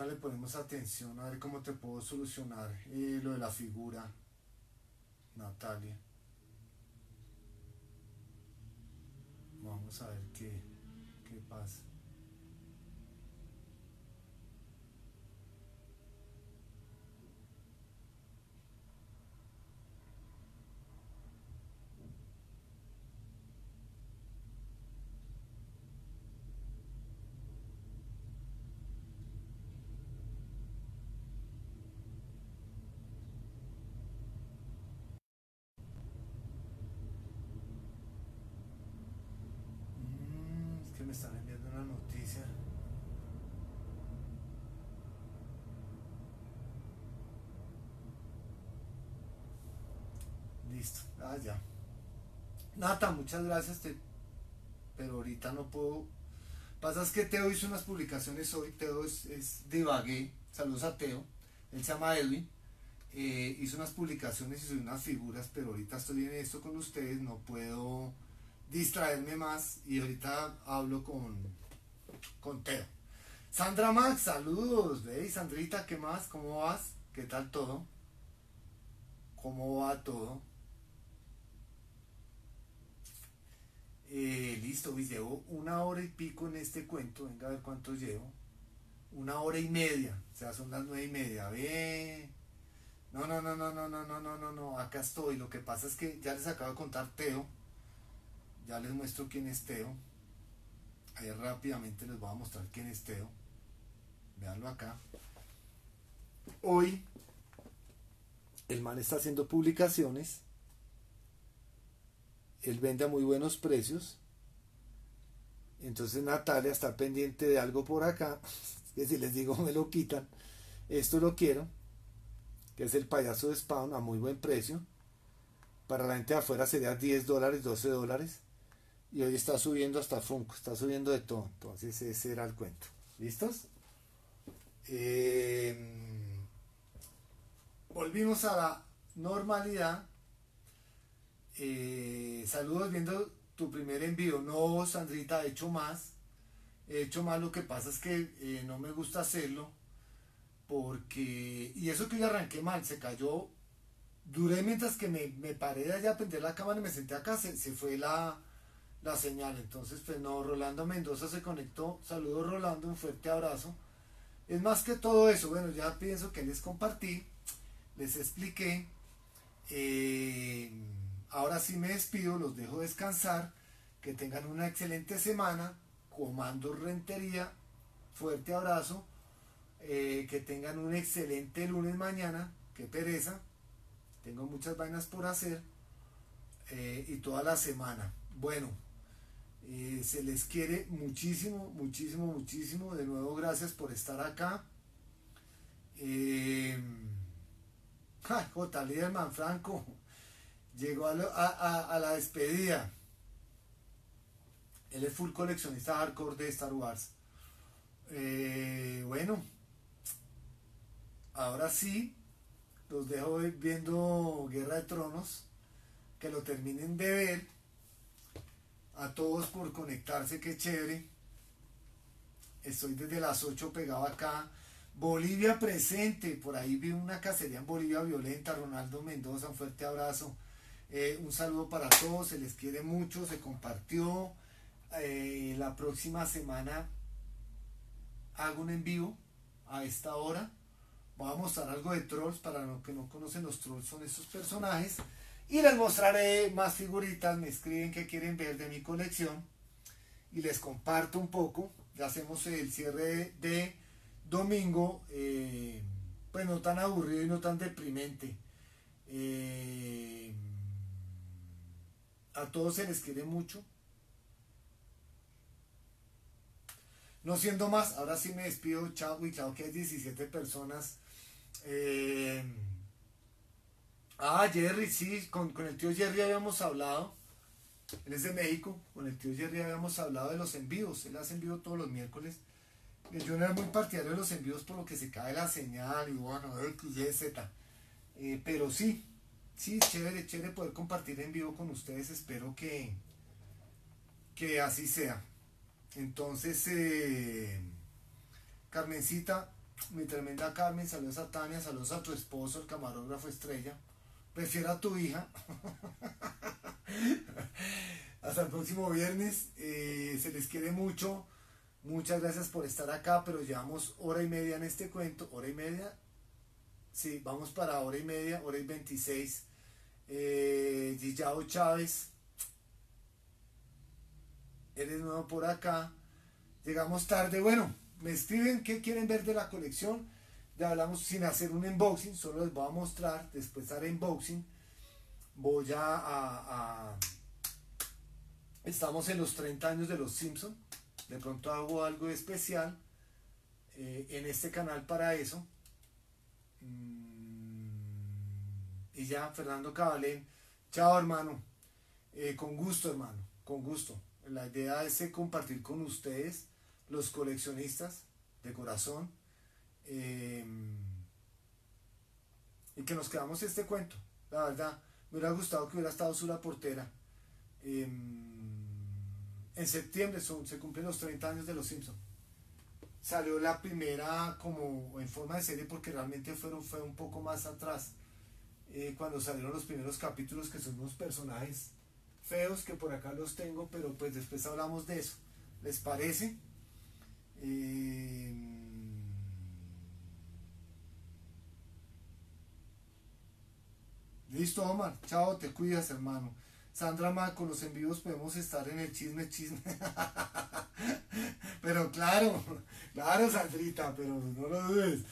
le ponemos atención a ver cómo te puedo solucionar eh, lo de la figura, Natalia. Vamos a ver qué, qué pasa. están enviando Listo, ah ya. Nata, muchas gracias, pero ahorita no puedo. Pasa es que Teo hizo unas publicaciones hoy, Teo es, es saludos a Teo, él se llama Edwin, eh, hizo unas publicaciones y unas figuras, pero ahorita estoy en esto con ustedes, no puedo distraerme más y ahorita hablo con, con Teo. Sandra Max, saludos. Hey, Sandrita, ¿qué más? ¿Cómo vas? ¿Qué tal todo? ¿Cómo va todo? Eh, listo, pues llevo una hora y pico en este cuento. Venga a ver cuánto llevo. Una hora y media. O sea, son las nueve y media. Ve. No, no, no, no, no, no, no, no, no, no. Acá estoy. Lo que pasa es que ya les acabo de contar Teo ya les muestro quién es Teo. Ahí rápidamente les voy a mostrar quién es Teo. Veanlo acá. Hoy el man está haciendo publicaciones. Él vende a muy buenos precios. Entonces Natalia está pendiente de algo por acá. [laughs] Que si les digo me lo quitan. Esto lo quiero. Que es el payaso de Spawn a muy buen precio. Para la gente de afuera sería 10 dólares, 12 dólares y hoy está subiendo hasta Funko, está subiendo de todo. Entonces ese era el cuento. ¿Listos? Em, volvimos a la normalidad. Eh, saludos viendo tu primer envío. No, Sandrita, he hecho más. He hecho más, lo que pasa es que eh, no me gusta hacerlo. Porque, y eso que yo arranqué mal, se cayó duré mientras que me, me paré de allá a prender la cámara y me senté acá, se, se fue la, la señal. Entonces, pues no, Rolando Mendoza se conectó. Saludos Rolando, un fuerte abrazo. Es más que todo eso, bueno, ya pienso que les compartí, les expliqué. Eh, ahora sí me despido, los dejo descansar, que tengan una excelente semana. Comando Rentería, fuerte abrazo. Eh, que tengan un excelente lunes mañana, que pereza. Tengo muchas vainas por hacer. Eh, y toda la semana. Bueno, eh, se les quiere muchísimo, muchísimo, muchísimo. De nuevo, gracias por estar acá. Eh, J. Liderman Franco llegó a, la despedida. Él es full coleccionista hardcore de Star Wars. Eh, bueno, ahora sí, los dejo viendo Guerra de Tronos. Que lo terminen de ver a todos por conectarse, qué chévere. Estoy desde las 8 pegado acá. Bolivia presente, por ahí vi una cacería en Bolivia violenta. Ronaldo Mendoza, un fuerte abrazo. Eh, un saludo para todos, se les quiere mucho, se compartió. Eh, la próxima semana hago un en vivo a esta hora. Voy a mostrar algo de trolls para los que no conocen los trolls, son estos personajes. Y les mostraré más figuritas, me escriben que quieren ver de mi colección y les comparto un poco. Ya hacemos el cierre de domingo, eh, pues no tan aburrido y no tan deprimente. Eh, a todos se les quiere mucho. No siendo más, ahora sí me despido. Chao y chao que hay 17 personas. Eh, Ah, Jerry, sí, con, el tío Jerry habíamos hablado. Él es de México. Con el tío Jerry habíamos hablado de los envíos. Él hace envío todos los miércoles. Yo no era muy partidario de los envíos por lo que se cae la señal y bueno, X, Z. Eh, pero sí, sí, chévere, chévere poder compartir en vivo con ustedes. Espero que, que así sea. Entonces, eh, Carmencita, mi tremenda Carmen, saludos a Tania, saludos a tu esposo, el camarógrafo estrella. Prefiero a tu hija. [laughs] Hasta el próximo viernes. Eh, se les quiere mucho. Muchas gracias por estar acá, pero llevamos hora y media en este cuento. Hora y media. Sí, vamos para hora y media, hora y veintiséis. Eh, Chávez. Eres nuevo por acá. Llegamos tarde. Bueno, me escriben qué quieren ver de la colección ya hablamos sin hacer un unboxing, solo les voy a mostrar, después haré unboxing, voy a, estamos en los 30 años de los Simpsons, de pronto hago algo especial eh, en este canal para eso. Mm, y ya, Fernando Cabalén, chao hermano, eh, con gusto hermano, con gusto. La idea es compartir con ustedes, los coleccionistas de corazón, Em, y que nos quedamos este cuento. La verdad, me hubiera gustado que hubiera estado Sula Portera. Em, en septiembre son, se cumplen los 30 años de Los Simpsons. Salió la primera como en forma de serie porque realmente fueron, fue un poco más atrás. Eh, cuando salieron los primeros capítulos que son unos personajes feos que por acá los tengo, pero pues después hablamos de eso. ¿Les parece? Eh, Listo, Omar. Chao, te cuidas, hermano. Sandra Ma, con los envíos podemos estar en el chisme, chisme. [laughs] pero claro, claro, Sandrita, pero no lo dudes.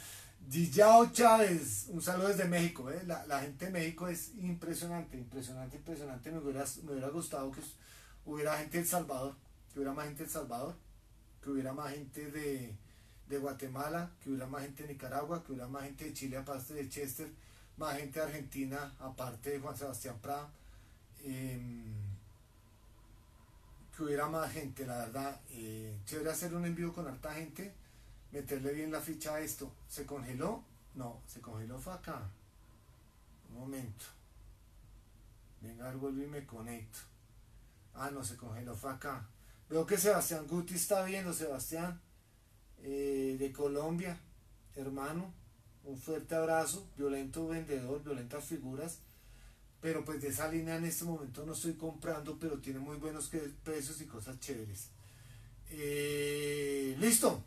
Diyao Chávez, un saludo desde México. ¿eh? La, gente de México es impresionante, impresionante, impresionante. Me hubiera, me hubiera gustado que hubiera gente de El Salvador, que hubiera más gente de El Salvador, que hubiera más gente de, de Guatemala, que hubiera más gente de Nicaragua, que hubiera más gente de Chile, aparte de Chester más gente argentina, aparte de Juan Sebastián Prada. Em, que hubiera más gente, la verdad. Eh, chévere hacer un envío con alta gente, meterle bien la ficha a esto. ¿Se congeló? No, se congeló fue acá. Un momento. Venga, vuelvo y me conecto. Ah, no, se congeló fue acá. Veo que Sebastián Guti está viendo, Sebastián, eh, de Colombia, hermano. Un fuerte abrazo. Violento vendedor, violentas figuras. Pero pues de esa línea en este momento no estoy comprando, pero tiene muy buenos precios y cosas chéveres. Eh, listo.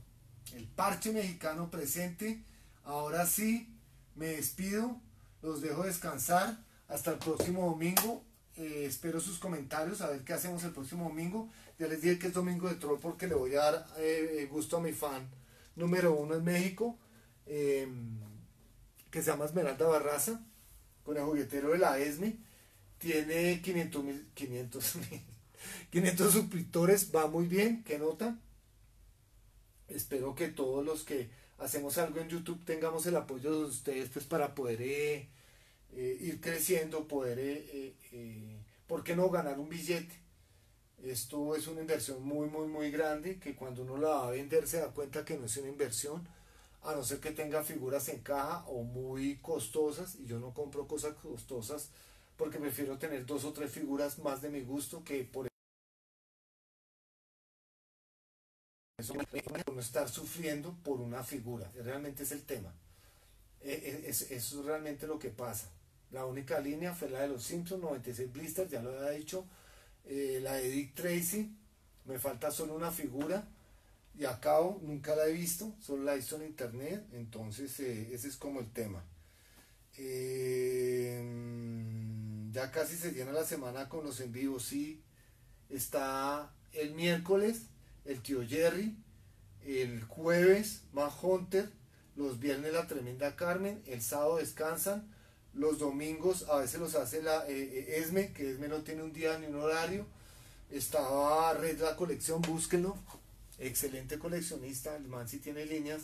El parche mexicano presente. Ahora sí, me despido. Los dejo descansar. Hasta el próximo domingo. Eh, espero sus comentarios, a ver qué hacemos el próximo domingo. Ya les dije que es domingo de troll porque le voy a dar eh, gusto a mi fan número uno en México, em, que se llama Esmeralda Barraza, con el juguetero de la ESME. Tiene 500 mil, 500 500 [laughs] suscriptores, va muy bien, ¿qué nota? Espero que todos los que hacemos algo en YouTube tengamos el apoyo de ustedes pues para poder eh, eh, ir creciendo, poder, eh, ¿por qué no ganar un billete? Esto es una inversión muy, muy, muy grande que cuando uno la va a vender se da cuenta que no es una inversión, a no ser que tenga figuras en caja o muy costosas, y yo no compro cosas costosas porque prefiero tener dos o tres figuras más de mi gusto que por eso no estar sufriendo por una figura. Realmente es el tema. E, e, eso es realmente lo que pasa. La única línea fue la de los Simpsons, 96 blisters, ya lo había dicho. Eh, la de Dick Tracy, me falta solo una figura y acabo, nunca la he visto, solo la he visto en internet, entonces eh, ese es como el tema. Eh, ya casi se llena la semana con los en vivo, sí, está el miércoles el tío Jerry, el jueves más Hunter, los viernes la tremenda Carmen, el sábado descansan, los domingos a veces los hace la eh, eh, Esme, que Esme no tiene un día ni un horario. Estaba Red la colección, búsquenlo. Excelente coleccionista, el man sí tiene líneas.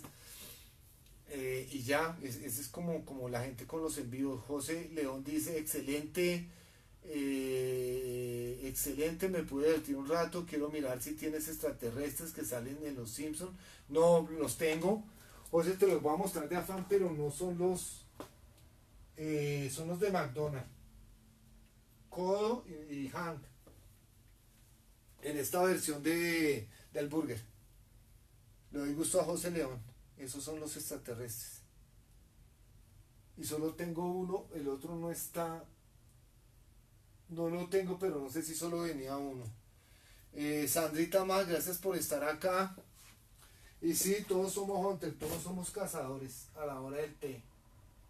Eh, y ya, ese es, como, como la gente con los envíos. José León dice, excelente, excelente, me pude divertir un rato, quiero mirar si tienes extraterrestres que salen en los Simpsons. No, los tengo. José, te los voy a mostrar de afán, pero no son los eh, son los de McDonald's. Codo y, Hank. En esta versión de, del burger. Le doy gusto a José León. Esos son los extraterrestres. Y solo tengo uno, el otro no está. No lo tengo, pero no sé si solo venía uno. Eh, Sandrita más, gracias por estar acá. Y sí, todos somos hunters, todos somos cazadores a la hora del té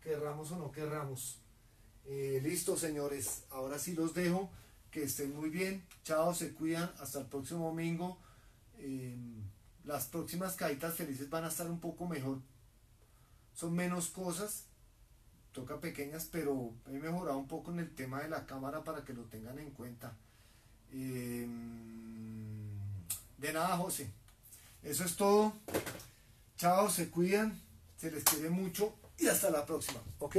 querramos o no querramos. Eh, listo, señores. Ahora sí los dejo. Que estén muy bien. Chao, se cuidan. Hasta el próximo domingo. Eh, las próximas caídas felices van a estar un poco mejor. Son menos cosas. Toca pequeñas, pero he mejorado un poco en el tema de la cámara para que lo tengan en cuenta. Eh, de nada, José. Eso es todo. Chao, se cuidan. Se les quiere mucho y hasta la próxima, ¿ok?